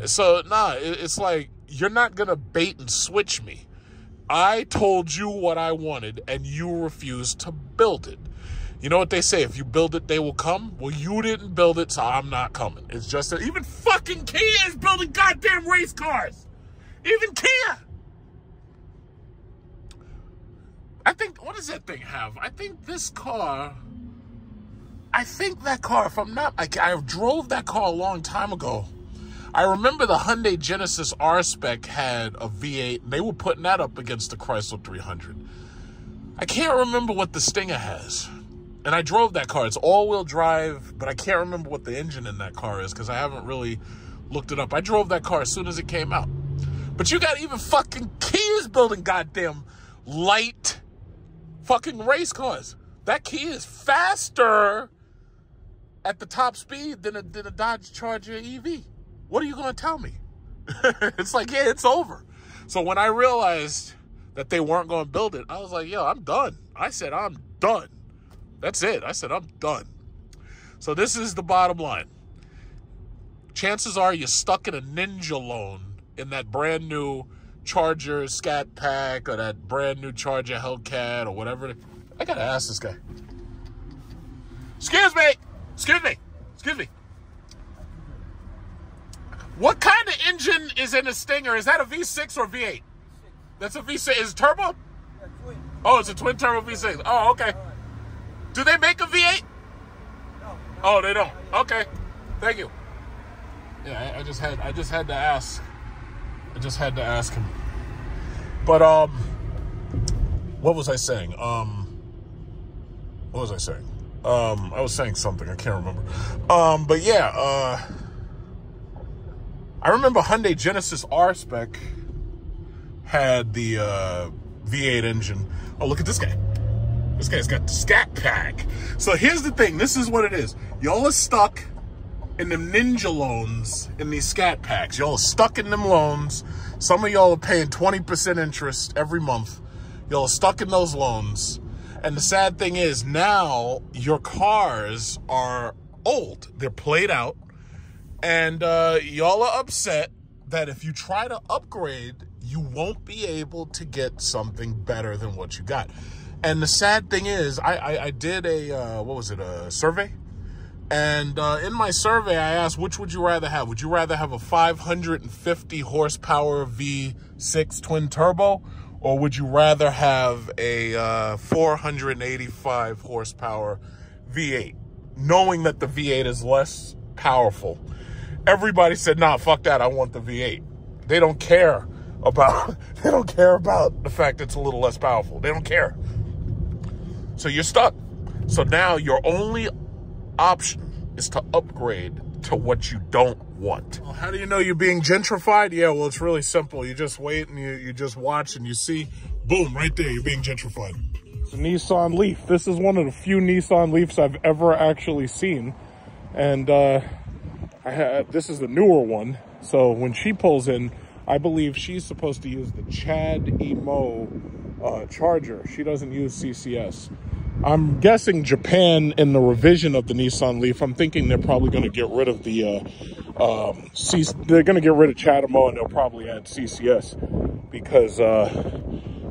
So nah it's like you're not gonna bait and switch me. I told you what i wanted and you refused to build it. You know what they say if you build it they will come. Well you didn't build it so i'm not coming. It's just that even fucking kia is building goddamn race cars. Even kia I think, what does that thing have? I think this car, I think that car, if I'm not, I, I drove that car a long time ago. I remember the Hyundai Genesis R-Spec had a V8, and they were putting that up against the Chrysler 300. I can't remember what the Stinger has. And I drove that car. It's all-wheel drive, but I can't remember what the engine in that car is because I haven't really looked it up. I drove that car as soon as it came out. But you got even fucking Kia's building goddamn light fucking race cars. That Kia is faster at the top speed than a, than a Dodge Charger EV. What are you going to tell me? it's like, yeah, it's over. So when I realized that they weren't going to build it, I was like, yo, I'm done. I said, I'm done. That's it. I said, I'm done. So this is the bottom line. Chances are you're stuck in a ninja loan in that brand new Charger Scat Pack or that brand new Charger Hellcat or whatever. I gotta ask this guy. Excuse me. Excuse me. Excuse me. What kind of engine is in a Stinger? Is that a V6 or V8? That's a V6. Is it turbo? Oh, it's a twin turbo V6. Oh, okay. Do they make a V8? Oh, they don't. Okay. Thank you. Yeah, I just had I just had to ask. I just had to ask him. But um what was I saying? Um what was I saying? Um I was saying something, I can't remember. Um but yeah, uh I remember Hyundai Genesis R spec had the uh V8 engine. Oh, look at this guy. This guy's got the scat pack. So here's the thing. This is what it is. Y'all are stuck in them ninja loans in these scat packs. Y'all are stuck in them loans. Some of y'all are paying 20% interest every month. Y'all are stuck in those loans. And the sad thing is now your cars are old. They're played out. And uh, y'all are upset that if you try to upgrade, you won't be able to get something better than what you got. And the sad thing is, I, I, I did a, uh, what was it, a survey? And uh, in my survey, I asked, which would you rather have? Would you rather have a 550 horsepower V6 twin turbo? Or would you rather have a uh, 485 horsepower V8? Knowing that the V8 is less powerful. Everybody said, nah, fuck that, I want the V8. They don't care about, they don't care about the fact it's a little less powerful. They don't care. So you're stuck. So now your only option is to upgrade to what you don't want. Well, how do you know you're being gentrified? Yeah, well, it's really simple. You just wait and you, you just watch and you see, boom, right there, you're being gentrified. It's a Nissan Leaf. This is one of the few Nissan Leafs I've ever actually seen. And uh, I had, this is the newer one. So when she pulls in, I believe she's supposed to use the CHAdeMO uh, charger. She doesn't use CCS. I'm guessing Japan in the revision of the Nissan Leaf, I'm thinking they're probably going to get rid of the, uh, um, C they're going to get rid of CHAdeMO and they'll probably add CCS because uh,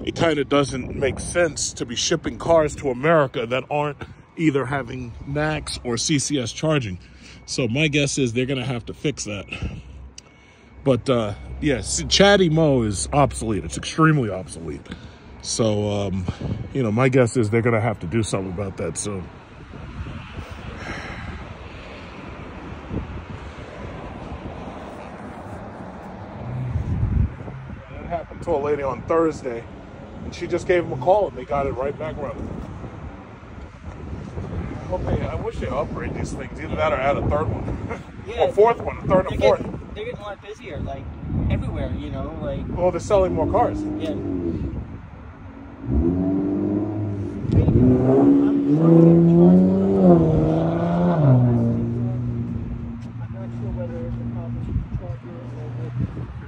it kind of doesn't make sense to be shipping cars to America that aren't either having NACS or CCS charging. So my guess is they're going to have to fix that. But uh, yes, CHAdeMO is obsolete. It's extremely obsolete. So, um, you know, my guess is they're going to have to do something about that soon. That happened to a lady on Thursday, and she just gave them a call, and they got it right back running. Okay, I wish they upgrade these things. Either that or add a third one. Yeah, or fourth one, a third or fourth. they're getting a lot busier, like everywhere, you know, like. Well, they're selling more cars. Yeah.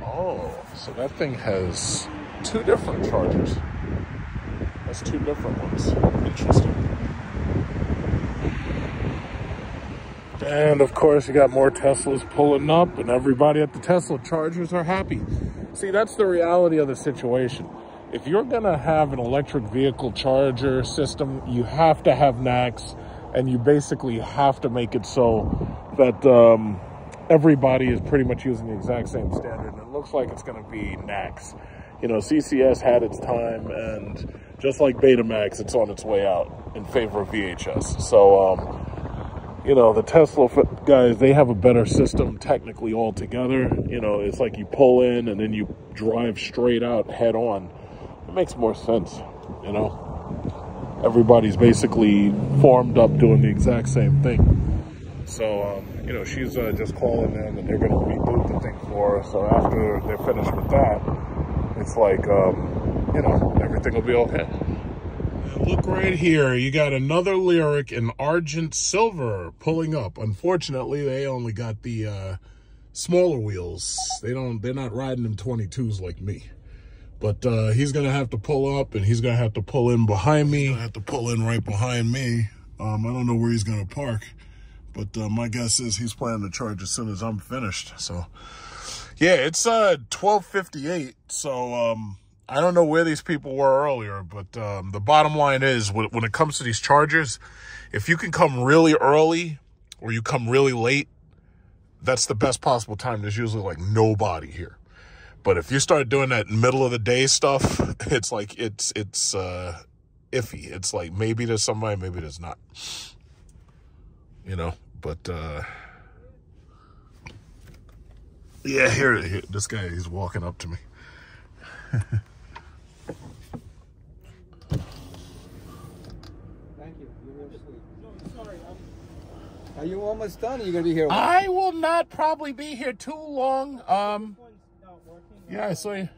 Oh, so that thing has two different chargers. That's two different ones. Interesting. And of course, you got more Teslas pulling up, and everybody at the Tesla chargers are happy. See, that's the reality of the situation if you're going to have an electric vehicle charger system, you have to have NACS and you basically have to make it so that um, everybody is pretty much using the exact same standard. And it looks like it's going to be NACS. You know, CCS had its time and just like Betamax, it's on its way out in favor of VHS. So, um, you know, the Tesla guys, they have a better system technically altogether. You know, it's like you pull in and then you drive straight out head on it makes more sense, you know. Everybody's basically formed up doing the exact same thing. So, um, you know, she's uh, just calling in and they're going to reboot the thing for her. So after they're finished with that, it's like, um, you know, everything will be okay. look right here. You got another Lyriq in Argent Silver pulling up. Unfortunately, they only got the uh, smaller wheels. They don't, they're not riding them 22s like me. But uh, he's going to have to pull up and he's going to have to pull in behind me. He's going to have to pull in right behind me. Um, I don't know where he's going to park. But uh, my guess is he's planning to charge as soon as I'm finished. So, yeah, it's uh, 1258. So, um, I don't know where these people were earlier. But um, the bottom line is when, when it comes to these chargers, if you can come really early or you come really late, that's the best possible time. There's usually like nobody here. But if you start doing that middle of the day stuff, it's like it's it's uh iffy. It's like maybe there's somebody, maybe there's not. You know, but uh yeah, here, here this guy he's walking up to me. Thank you. You were asleep. No, Are you almost done? Are you gonna be here? I will not probably be here too long. Um one's not working. Yeah, I saw you.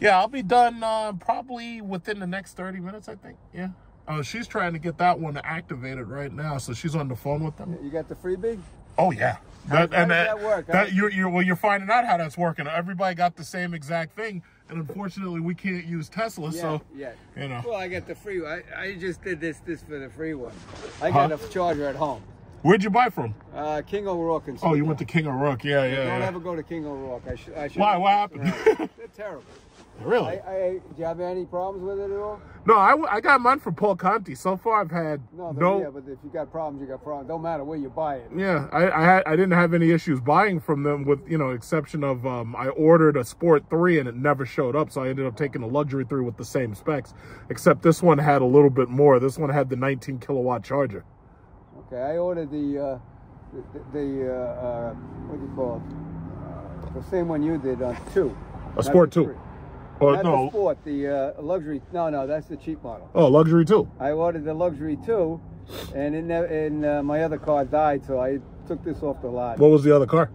Yeah, I'll be done uh, probably within the next 30 minutes, I think. Yeah. Oh, she's trying to get that one activated right now, so she's on the phone with them. You got the freebie? Oh yeah, How- how does that work? That you're, you're well, you're finding out how that's working. Everybody got the same exact thing, and unfortunately, we can't use Tesla. So yeah. you know, Well, I got the free. I, I just did this this for the free one. I got Huh? a charger at home. Where'd you buy from? Uh, King O'Rourke and Oh, you went to King O'Rourke. Yeah, yeah. Don't yeah. ever go to King O'Rourke. I should. I should. Why? What happened? They're terrible. really? I, I, do you have any problems with it at all? no, I, I got mine from Paul Conte. So far, I've had No, no. no. Yeah, but if you got problems, you got problems. Don't matter where you buy it. Yeah, I I, had, I didn't have any issues buying from them with you know exception of um, I ordered a Sport three and it never showed up, so I ended up taking a luxury three with the same specs, except this one had a little bit more. This one had the 19 kilowatt charger. Okay, I ordered the uh, the, the uh, uh, what do you call it? Uh, the same one you did on two. A Sport two, three. or Not the sport, the uh, luxury. No, no, that's the cheap model. Oh, luxury two. I ordered the luxury two, and it uh, my other car died, so I took this off the lot. What was the other car?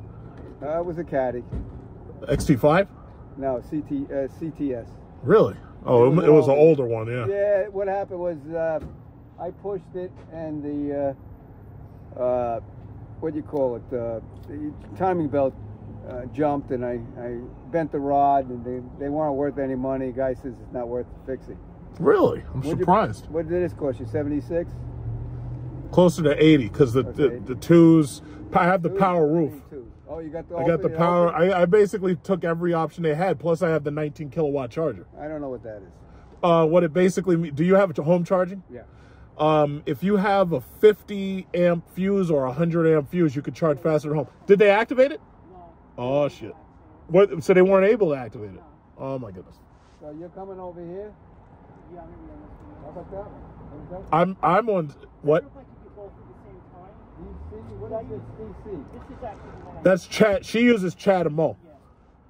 Uh, it was a caddy. XT5. No, CT uh, CTS. Really? Oh, It it was was, an an older one. Yeah. Yeah, what happened was uh, I pushed it, and the uh, uh, what do you call it? Uh, the timing belt uh, jumped, and I, I bent the rod, and they, they weren't worth any money. The guy says it's not worth fixing. Really? I'm What'd you- surprised. what did this cost you? Seventy six. Closer to 80 because the, Okay. the the twos. I have the power roof. Oh, you got the. I got the power. I, I basically took every option they had. Plus, I have the 19 kilowatt charger. I don't know what that is. Uh, what it basically do you have a home charging? Yeah. Um, if you have a 50 amp fuse or a 100 amp fuse, you could charge faster at home. Did they activate it? No. Oh shit! What? So they weren't able to activate it? Oh my goodness! So you're coming over here? Yeah, I'm gonna on this one. How about that one? What is that? I'm I'm on what? DC? What is this DC? This is actually the one I That's chat. She uses CHAdeMO.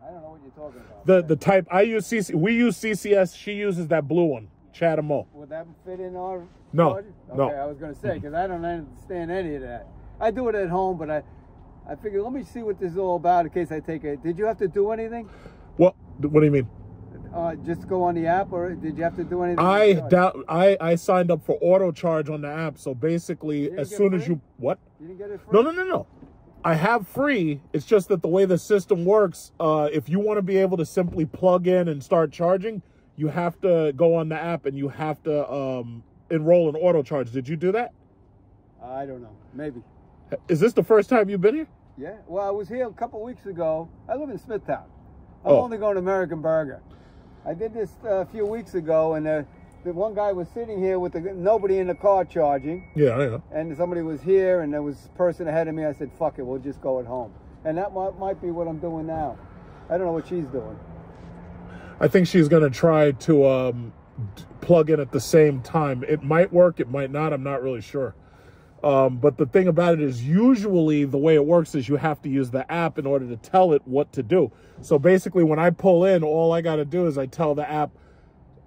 I don't know what you're talking about. The the type I use CC. We use CCS. She uses that blue one. CHAdeMO. Would that fit in our? No, charger? no. I was gonna say because I don't understand any of that. I do it at home, but I, I figured let me see what this is all about in case I take it. Did you have to do anything? What? What do you mean? Uh, just go on the app, or did you have to do anything? I doubt. I I signed up for auto charge on the app. So basically, as soon as you what? You didn't get it free. No, no, no, no. I have free. It's just that the way the system works, uh, if you want to be able to simply plug in and start charging, you have to go on the app and you have to um, enroll in auto charge. Did you do that? I don't know. Maybe. Is this the first time you've been here? Yeah. Well, I was here a couple weeks ago. I live in Smithtown. I'm Oh. only going to American Burger. I did this uh, a few weeks ago, and uh, the one guy was sitting here with the, nobody in the car charging, Yeah, I know. and somebody was here, and there was a person ahead of me. I said, "Fuck it, we'll just go at home." And that might, might be what I'm doing now. I don't know what she's doing. I think she's going to try to um, plug in at the same time. It might work, it might not. I'm not really sure. Um, but the thing about it is, usually the way it works is you have to use the app in order to tell it what to do. So basically, when I pull in, all I got to do is I tell the app,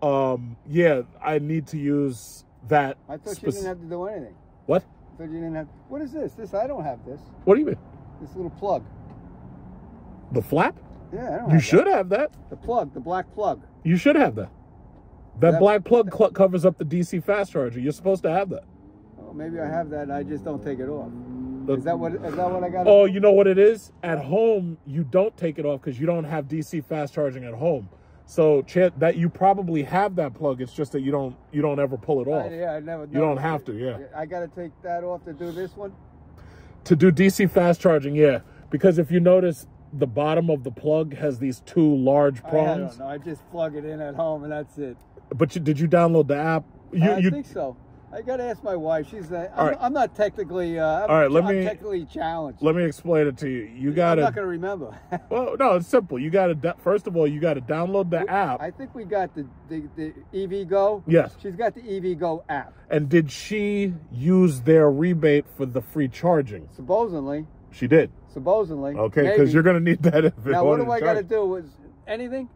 um, yeah, I need to use that. I thought you didn't have to do anything. What? I thought you didn't have. What is this? This I don't have this. What do you mean? This little plug. The flap? Yeah, I don't. You have should That. have that. The plug, the black plug. You should have that. That That- black plug covers up the DC fast charger. You're supposed to have that. Oh, maybe I have that. and I just don't take it off. The- Is that what? Is that what I got? Oh, you know what it is? At home, you don't take it off because you don't have DC fast charging at home. So that you probably have that plug. It's just that you don't you don't ever pull it off. I, yeah, I never. You don't have to, yeah. I got to take that off to do this one. To do DC fast charging, yeah, because if you notice, the bottom of the plug has these two large I prongs. don't know. I just plug it in at home and that's it. But you, did you download the app? You, I you think so. I gotta ask my wife. She's. uh, I'm, right. I'm not technically. Uh, I'm, All right, let I'm me- technically challenged. Let me explain it to you. You got to. I'm gotta. not gonna remember. Well, no, it's simple. You gotta. First of all, you gotta download the app. I think we got the, the the EVgo. Yes. She's got the EVgo app. And did she use their rebate for the free charging? Supposedly. She did. Supposedly. Okay, because you're gonna need that. If Now, what do I got to do? Is anything?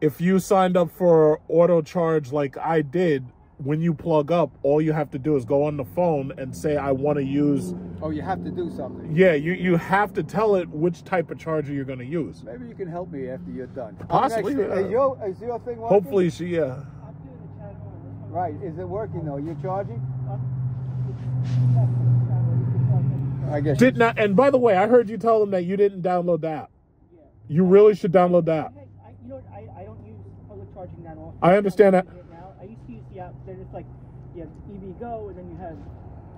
If you signed up for auto charge like I did, when you plug up, all you have to do is go on the phone and say, "I want to use." Oh, you have to do something. Yeah, you you have to tell it which type of charger you're gonna use. Maybe you can help me after you're done. Possibly, next to- yeah. Is your, is your thing working? Hopefully, she yeah. Right. Is it working though? You're charging? I guess. Did not. And by the way, I heard you tell them that you didn't download that. app. You really should download that. Hey, I, you know, I, I don't use public charging that often. I understand I'm that. Now. I used to use the app. They're just like you have EVgo, and then you have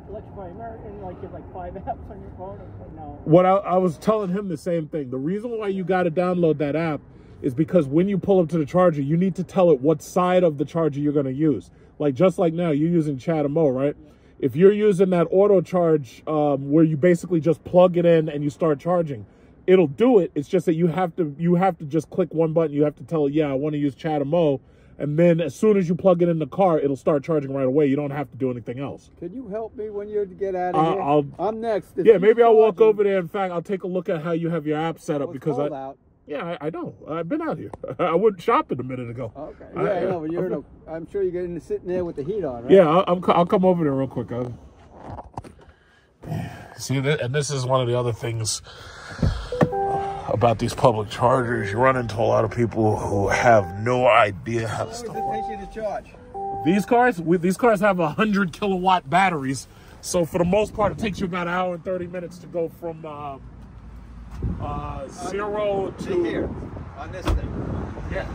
Electrify America, and like you have like five apps on your phone. Like, no. What I, I was telling him the same thing. The reason why you got to download that app is because when you pull up to the charger, you need to tell it what side of the charger you're going to use. Like just like now, you're using CHAdeMO, right? If you're using that auto charge um, where you basically just plug it in and you start charging, it'll do it. It's just that you have to you have to just click one button. You have to tell it, yeah, I want to use CHAdeMO, and then as soon as you plug it in the car, it'll start charging right away. You don't have to do anything else. Can you help me when you get out of here? I'll- I'm next. If Yeah, maybe I'll walk over there. In fact, I'll take a look at how you have your app set up Well, because I, out. yeah, I, I know. I've been out here. I went shopping a minute ago. Okay. Yeah, I, know, but you're I'm- a, I'm sure you're getting sitting there with the heat on, right? Yeah, I'll, I'll, I'll come over there real quick. I'll... See, and this is one of the other things about these public chargers. You run into a lot of people who have no idea how How to stuff does it take you to charge? These cars, we, these cars have hundred kilowatt batteries, so for the most part, it takes you about an hour and thirty minutes to go from uh, uh, zero to here, on this thing. Yeah,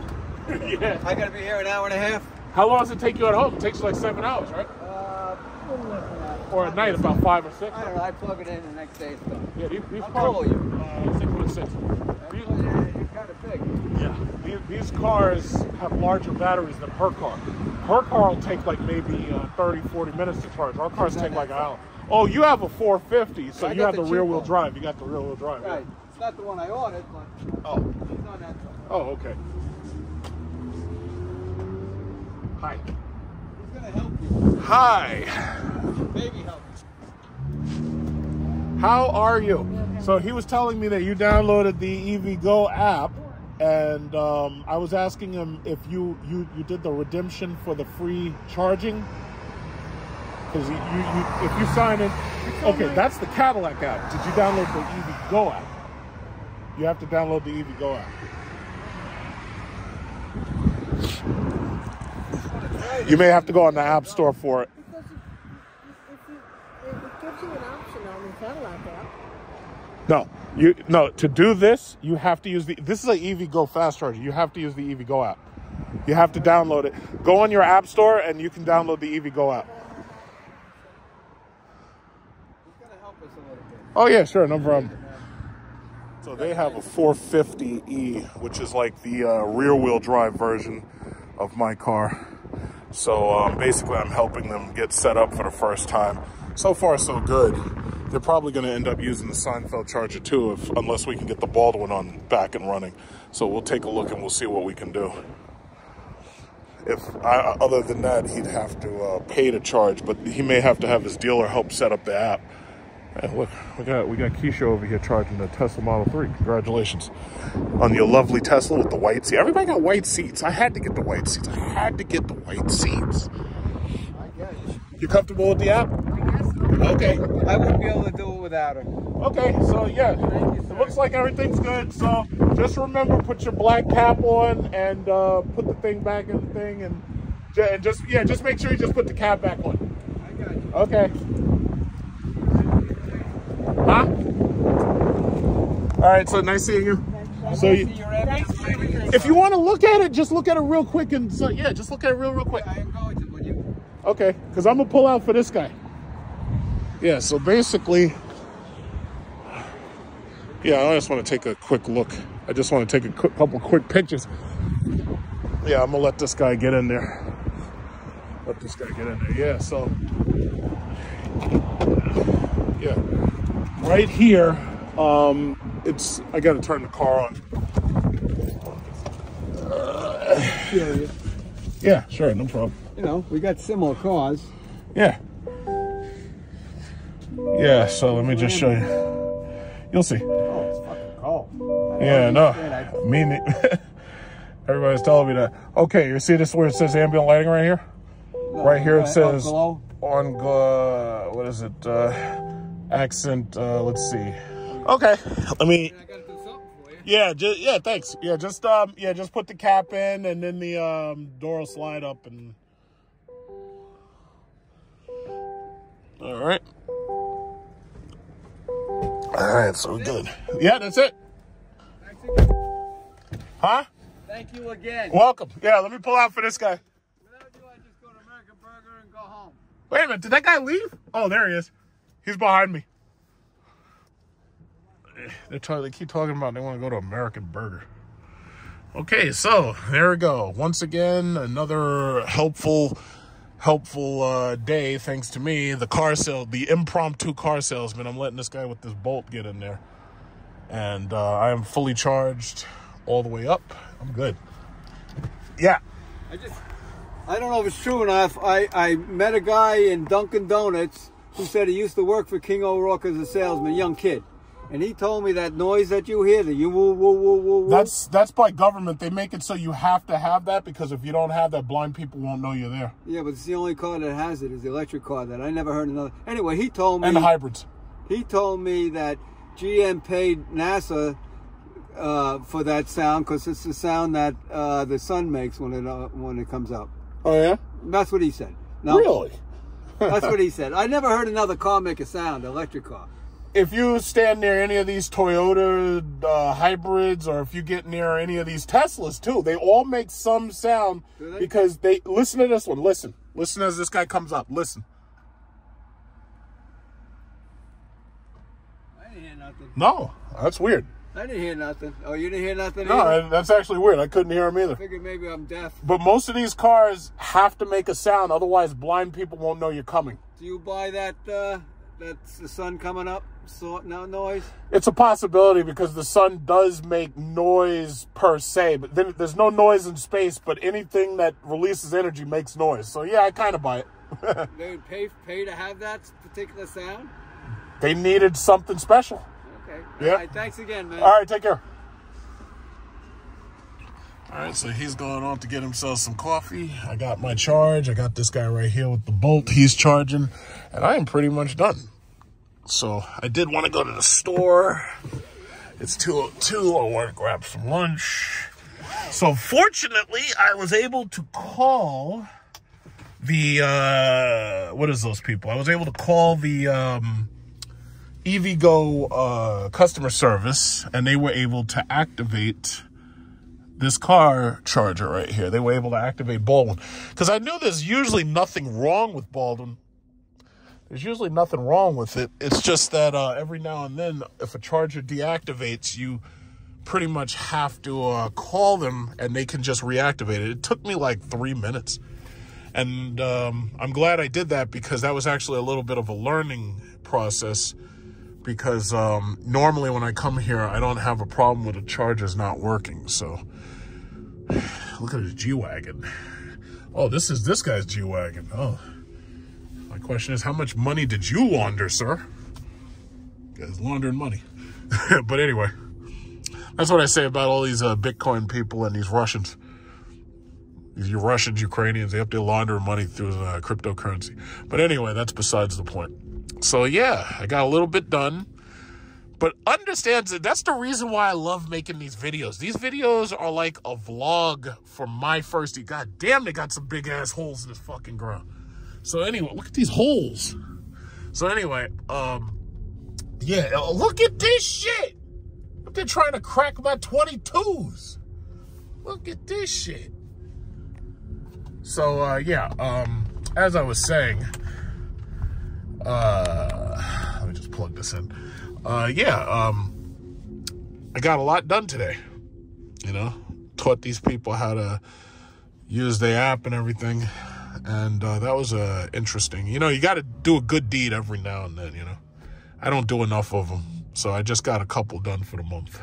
yeah. I gotta be here an hour and a half. How long does it take you at home? It takes you like seven hours, right? Or at night, about five or six. I don't know. I plug it in the next day. It's done. Yeah, these, cars. tall are you? Uh, six foot six. These, kind of big. yeah, these, these cars have larger batteries than her car. Her car will take like maybe uh, 30, 40 minutes to charge. Our cars take like an hour. Oh, you have a 450, so I you have the the rear wheel one. drive. You got the rear wheel drive. yeah. Right. It's not the one I ordered, but Oh, it's on that side. oh, okay. Hi. He's gonna help you. Hi. Baby help. How are you? So he was telling me that you downloaded the EVgo app, and um, I was asking him if you, you you did the redemption for the free charging. Because you, you, if you sign in, okay, that's the Cadillac app. Did you download the EVgo app? You have to download the EVgo app. You may have to go on the App Store for it. Because if, if you, it gives you an option on the Cadillac app. No, you no. To do this, you have to use the. This is an EVgo fast charger. You have to use the EVgo app. You have to download it. Go on your app store and you can download the EVgo app. He's gonna help us a little bit. Oh yeah, sure, no problem. So they have a 450e, which is like the uh, rear-wheel drive version of my car. So um, basically, I'm helping them get set up for the first time. So far, so good. They're probably going to end up using the Seinfeld Charger too, if unless we can get the Baldwin on back and running. So we'll take a look and we'll see what we can do. If I, other than that, he'd have to uh, pay to charge, but he may have to have his dealer help set up the app. Look, we got we got Keisha over here charging the Tesla Model 3. Congratulations on your lovely Tesla with the white seat. Everybody got white seats. I had to get the white seats. I had to get the white seats. I guess. You comfortable with the app? Okay. I wouldn't be able to do it without her. Okay. So yeah, it looks like everything's good. So just remember, put your black cap on and uh, put the thing back in the thing, and, and just yeah, just make sure you just put the cap back on. I got you. Okay. Huh? All right. So nice seeing you. So you, See if you want to look at it, just look at it real quick and so yeah, just look at it real real quick. I to. Okay, because I'm gonna pull out for this guy. Yeah. So basically, yeah, I just want to take a quick look. I just want to take a quick, couple quick pictures. Yeah, I'm gonna let this guy get in there. let this guy get in there. Yeah, so yeah, right here. Um, it's I got to turn the car on. Curious. Yeah, sure, no problem. You know, we got similar cars. Yeah. Yeah, so let me just show you. You'll see. Oh, it's fucking cold. Yeah, no. I- Me ne- Everybody's telling me that. Okay, you see this where it says ambient lighting right here? Right here it Uh, says glow. on uh, what is it? Uh, accent. Uh, let's see. Okay, let me. I gotta do something for you. Yeah, just yeah, thanks. Yeah, just um, yeah, just put the cap in, and then the um door will slide up, and all right, all right, so good. Yeah, that's it. Huh? Thank you again. Welcome. Yeah, let me pull out for this guy. Without you, I just go to American Burger and go home. Wait a minute, did that guy leave? Oh, there he is. He's behind me. They're talking, they keep talking about they want to go to American Burger. Okay, so there we go. Once again, another helpful, helpful uh, day thanks to me. The car sale, the impromptu car salesman. I'm letting this guy with this bolt get in there, and uh, I am fully charged all the way up. I'm good. Yeah. I just, I don't know if it's true enough. I, I met a guy in Dunkin' Donuts who said he used to work for King O'Rourke as a salesman, young kid. And he told me that noise that you hear, the you woo woo woo woo woo. That's that's by government. They make it so you have to have that because if you don't have that, blind people won't know you're there. yeah, but it's the only car that has it is the electric car that I never heard another. Anyway, he told me And the hybrids. he told me that GM paid NASA uh, for that sound because it's the sound that uh, the sun makes when it uh, when it comes up. Oh yeah. That's what he said. No, Really? That's what he said. I never heard another car make a sound, electric car. If you stand near any of these Toyota uh, hybrids, or if you get near any of these Teslas too, they all make some sound they? because they listen to this one. Listen, listen as this guy comes up. Listen. I didn't hear nothing. No, that's weird. I didn't hear nothing. Oh, you didn't hear nothing? No, either? That's actually weird. I couldn't hear him either. I figured maybe I'm deaf. But most of these cars have to make a sound, otherwise blind people won't know you're coming. Do you buy that? Uh, that's the sun coming up. So no noise. It's a possibility because the sun does make noise per se, but then there's no noise in space, but anything that releases energy makes noise. So yeah, I kind of buy it. They would pay pay to have that particular sound. they needed something special. Okay. Yeah. All right, thanks again, man. All right, take care. All right, so he's going off to get himself some coffee. I got my charge. I got this guy right here with the bolt. He's charging, and I am pretty much done. So I did want to go to the store. It's 202. I want to grab some lunch. So fortunately, I was able to call the uh what is those people? I was able to call the um EVgo uh, customer service, and they were able to activate this car charger right here. They were able to activate Baldwin because I knew there's usually nothing wrong with Baldwin. There's usually nothing wrong with it. It's just that uh, every now and then, if a charger deactivates, you pretty much have to uh, call them, and they can just reactivate it. It took me like three minutes. And um, I'm glad I did that because that was actually a little bit of a learning process. Because um, normally when I come here, I don't have a problem with the chargers not working. So look at his G wagon. Oh, this is this guy's G wagon. Oh, my question is, how much money did you launder, sir? You guys laundering money. but anyway, that's what I say about all these uh, Bitcoin people and these Russians these Russians, Ukrainians, they have to launder money through uh, cryptocurrency. But anyway, that's besides the point. So yeah, I got a little bit done. But understands that that's the reason why I love making these videos. These videos are like a vlog for my first. God damn, they got some big ass holes in this fucking ground. So anyway, look at these holes. So anyway, um, yeah, uh, look at this shit. They're trying to crack my 22s. Look at this shit. So uh, yeah, um, as I was saying, uh, let me just plug this in. Uh, yeah, um, I got a lot done today. You know, taught these people how to use the app and everything. and uh, that was uh, interesting. You know, you got to do a good deed every now and then. You know, I don't do enough of them, so I just got a couple done for the month.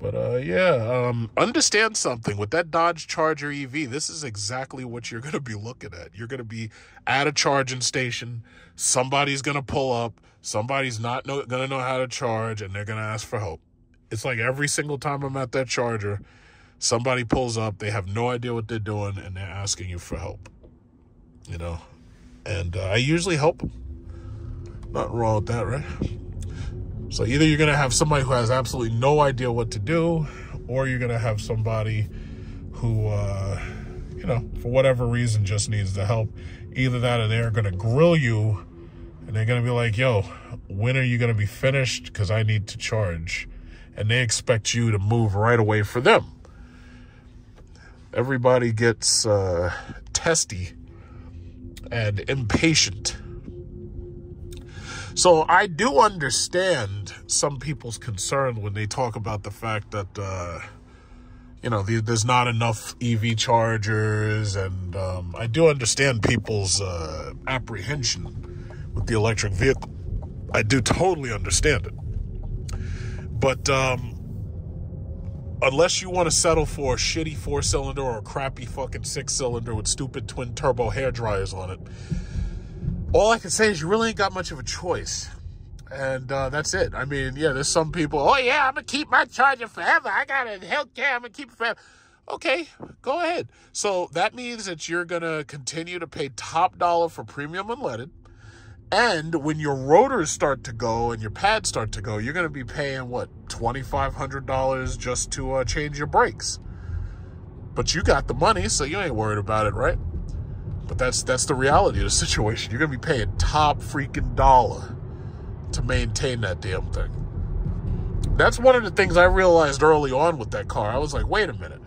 But uh, yeah, um, understand something with that Dodge Charger EV. This is exactly what you're going to be looking at. You're going to be at a charging station. Somebody's going to pull up. Somebody's not going to know how to charge, and they're going to ask for help. It's like every single time I'm at that charger, somebody pulls up. They have no idea what they're doing, and they're asking you for help. You know, and uh, I usually help them. Nothing wrong with that, right? So either you're going to have somebody who has absolutely no idea what to do, or you're going to have somebody who, uh, you know, for whatever reason just needs the help. Either that or they're going to grill you and they're going to be like, yo, when are you going to be finished? Because I need to charge. And they expect you to move right away for them. Everybody gets uh, testy and impatient so I do understand some people's concern when they talk about the fact that, uh, you know, the, there's not enough EV chargers. And um, I do understand people's uh, apprehension with the electric vehicle. I do totally understand it. But um, unless you want to settle for a shitty four cylinder or a crappy fucking six cylinder with stupid twin turbo hair dryers on it, all I can say is you really ain't got much of a choice. And uh, that's it. I mean, yeah, there's some people, oh, yeah, I'm going to keep my charger forever. I got a Hellcat. I'm going to keep it forever. Okay, go ahead. So that means that you're going to continue to pay top dollar for premium unleaded. And when your rotors start to go and your pads start to go, you're going to be paying, what, $2,500 just to uh, change your brakes. But you got the money, so you ain't worried about it, right? But that's that's the reality of the situation. You're gonna be paying top freaking dollar to maintain that damn thing. That's one of the things I realized early on with that car. I was like, wait a minute.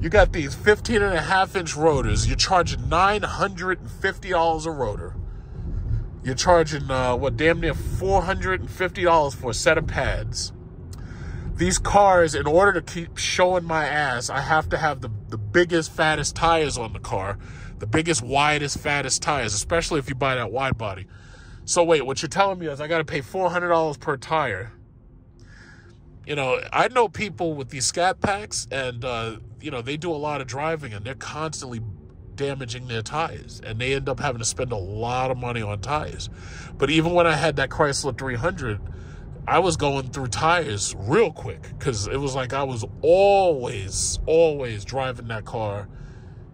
You got these 15 and a half inch rotors. You're charging $950 a rotor. You're charging, uh, what, damn near $450 for a set of pads. These cars, in order to keep showing my ass, I have to have the, the biggest, fattest tires on the car the biggest, widest, fattest tires, especially if you buy that wide body. So wait, what you're telling me is I got to pay $400 per tire. You know, I know people with these scat packs and, uh, you know, they do a lot of driving and they're constantly damaging their tires and they end up having to spend a lot of money on tires. But even when I had that Chrysler 300, I was going through tires real quick because it was like I was always, always driving that car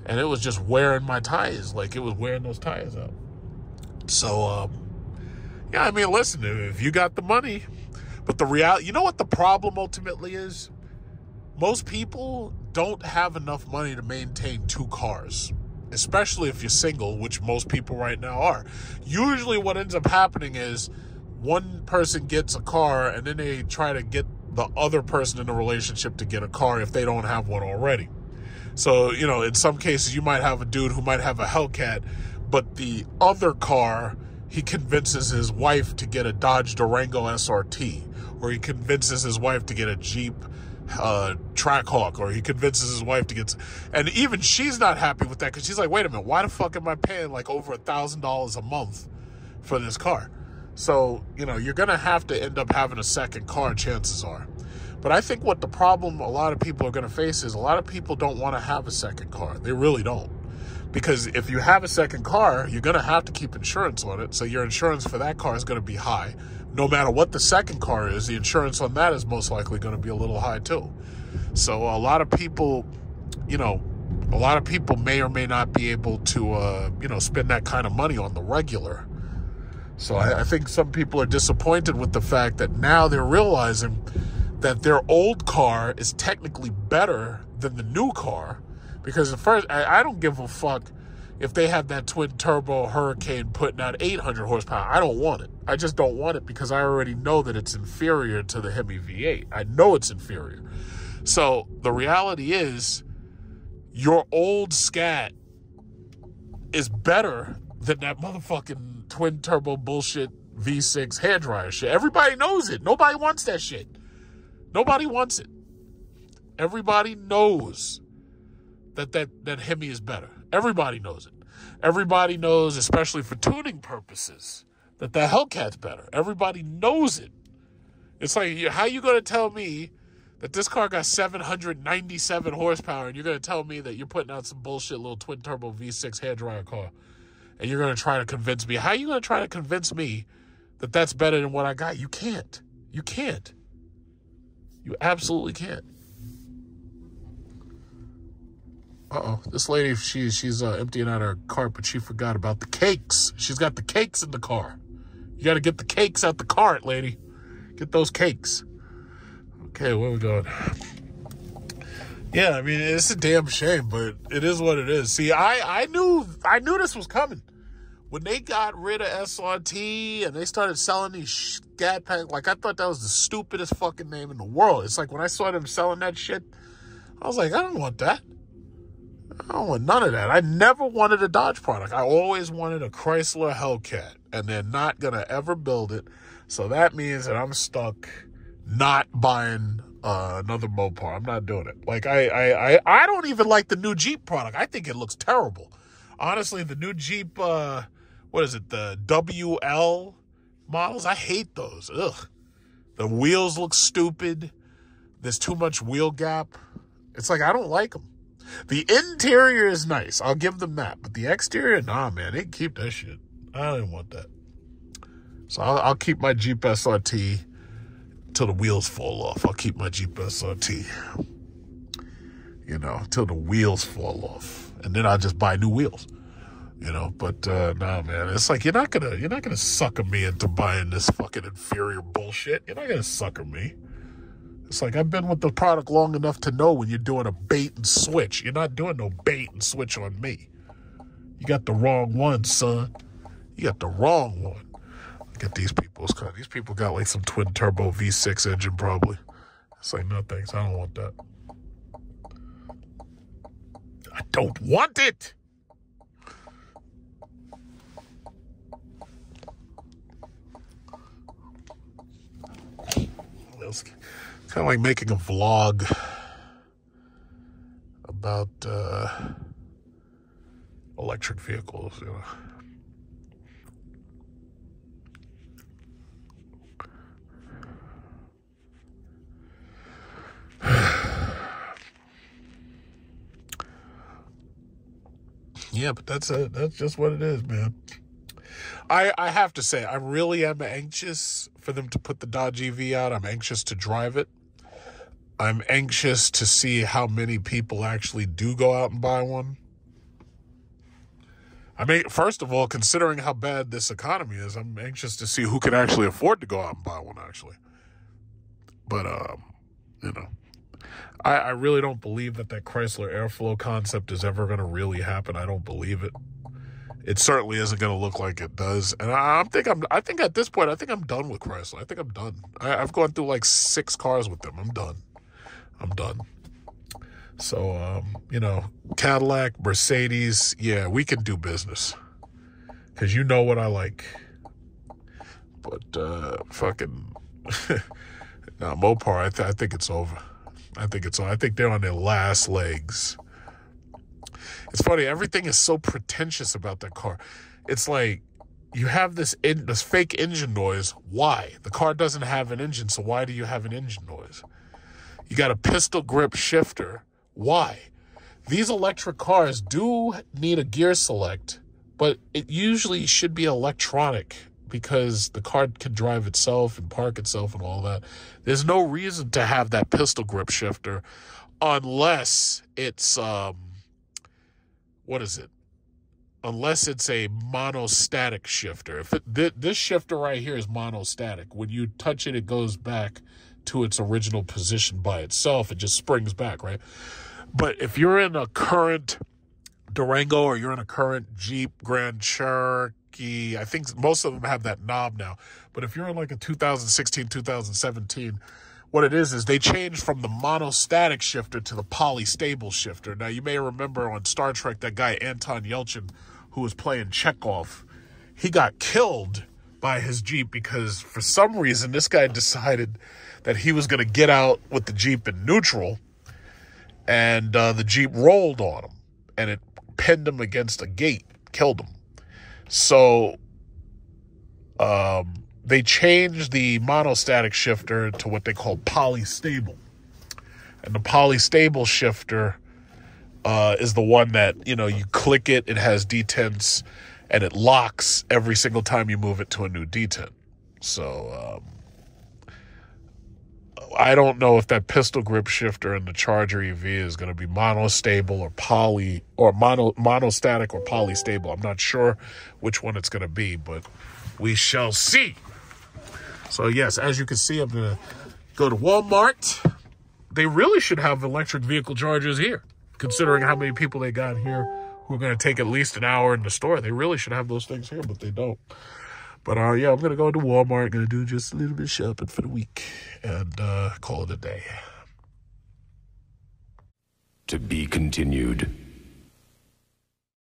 and it was just wearing my tires. Like it was wearing those tires out. So, um, yeah, I mean, listen, if you got the money, but the reality, you know what the problem ultimately is? Most people don't have enough money to maintain two cars, especially if you're single, which most people right now are. Usually, what ends up happening is one person gets a car and then they try to get the other person in the relationship to get a car if they don't have one already. So, you know, in some cases, you might have a dude who might have a Hellcat, but the other car, he convinces his wife to get a Dodge Durango SRT, or he convinces his wife to get a Jeep uh, Trackhawk, or he convinces his wife to get, and even she's not happy with that because she's like, wait a minute, why the fuck am I paying like over a thousand dollars a month for this car? So, you know, you're going to have to end up having a second car, chances are. But I think what the problem a lot of people are going to face is a lot of people don't want to have a second car. They really don't. Because if you have a second car, you're going to have to keep insurance on it. So your insurance for that car is going to be high. No matter what the second car is, the insurance on that is most likely going to be a little high too. So a lot of people, you know, a lot of people may or may not be able to, uh, you know, spend that kind of money on the regular. So I, I think some people are disappointed with the fact that now they're realizing that their old car is technically better than the new car. Because at first I, I don't give a fuck if they have that twin turbo hurricane putting out 800 horsepower. I don't want it. I just don't want it because i already know that it's inferior to the hemi v8 i know it's inferior. So the reality is your old scat is better than that motherfucking twin turbo bullshit v6 hairdryer shit. Everybody knows it. Nobody wants that shit Nobody wants it. Everybody knows that that that Hemi is better. Everybody knows it. Everybody knows, especially for tuning purposes, that the Hellcat's better. Everybody knows it. It's like, how you going to tell me that this car got 797 horsepower and you're going to tell me that you're putting out some bullshit little twin turbo V6 hairdryer car and you're going to try to convince me? How are you going to try to convince me that that's better than what I got? You can't. You can't. You absolutely can't. Uh oh, this lady, she, she's uh, emptying out her cart, but she forgot about the cakes. She's got the cakes in the car. You got to get the cakes out the cart, lady. Get those cakes. Okay, where we going? Yeah, I mean it's a damn shame, but it is what it is. See, I I knew I knew this was coming when they got rid of SRT and they started selling these scat packs. Like I thought that was the stupidest fucking name in the world. It's like when I saw them selling that shit, I was like, I don't want that. I don't want none of that. I never wanted a Dodge product. I always wanted a Chrysler Hellcat, and they're not gonna ever build it. So that means that I'm stuck not buying uh, another Mopar. I'm not doing it. Like I, I, I, I don't even like the new Jeep product. I think it looks terrible. Honestly, the new Jeep, uh, what is it? The WL models. I hate those. Ugh. The wheels look stupid. There's too much wheel gap. It's like I don't like them. The interior is nice. I'll give them that. But the exterior, nah, man. They keep that shit. I don't want that. So I'll, I'll keep my Jeep SRT till the wheels fall off. I'll keep my Jeep SRT. You know, till the wheels fall off. And then I'll just buy new wheels. You know, but uh nah man, it's like you're not gonna you're not gonna sucker me into buying this fucking inferior bullshit. You're not gonna sucker me. It's like I've been with the product long enough to know when you're doing a bait and switch. You're not doing no bait and switch on me. You got the wrong one, son. You got the wrong one. Look at these people's car. These people got like some twin turbo V6 engine probably. It's like, no thanks. I don't want that. I don't want it. It's kind of like making a vlog about uh, electric vehicles, you know. yeah, but that's a, that's just what it is, man. I I have to say, I really am anxious for them to put the Dodge EV out. I'm anxious to drive it. I'm anxious to see how many people actually do go out and buy one. I mean, first of all, considering how bad this economy is, I'm anxious to see who can actually afford to go out and buy one, actually. But, um, you know, I, I really don't believe that that Chrysler Airflow concept is ever going to really happen. I don't believe it. It certainly isn't going to look like it does. And I, I think I'm, I think at this point, I think I'm done with Chrysler. I think I'm done. I, I've gone through like six cars with them. I'm done. I'm done. So, um, you know, Cadillac, Mercedes, yeah, we can do business. Because you know what I like. But, uh, fucking, nah, Mopar, I, th- I think it's over. I think it's, I think they're on their last legs. It's funny, everything is so pretentious about that car. It's like, you have this in, this fake engine noise. Why? The car doesn't have an engine, so why do you have an engine noise? You got a pistol grip shifter. Why? These electric cars do need a gear select, but it usually should be electronic because the car can drive itself and park itself and all that. There's no reason to have that pistol grip shifter unless it's um what is it? Unless it's a monostatic shifter. If it, th- this shifter right here is monostatic, when you touch it, it goes back to its original position by itself. It just springs back, right? But if you're in a current Durango or you're in a current Jeep Grand Cherokee, I think most of them have that knob now. But if you're in like a 2016, 2017, what it is is they changed from the monostatic shifter to the polystable shifter. Now you may remember on Star Trek that guy Anton Yelchin, who was playing Chekov, he got killed by his Jeep because for some reason this guy decided that he was going to get out with the Jeep in neutral, and uh, the Jeep rolled on him, and it pinned him against a gate, killed him. So um, they changed the monostatic shifter to what they call polystable. And the polystable shifter uh, is the one that, you know, you click it, it has detents, and it locks every single time you move it to a new detent. So um, I don't know if that pistol grip shifter in the Charger EV is going to be monostable or poly or mono monostatic or polystable. I'm not sure which one it's going to be, but we shall see. So yes, as you can see, I'm to go to Walmart. They really should have electric vehicle chargers here, considering how many people they got here who are going to take at least an hour in the store. They really should have those things here, but they don't. But uh, yeah, I'm gonna go to Walmart. Gonna do just a little bit of shopping for the week and uh, call it a day. To be continued.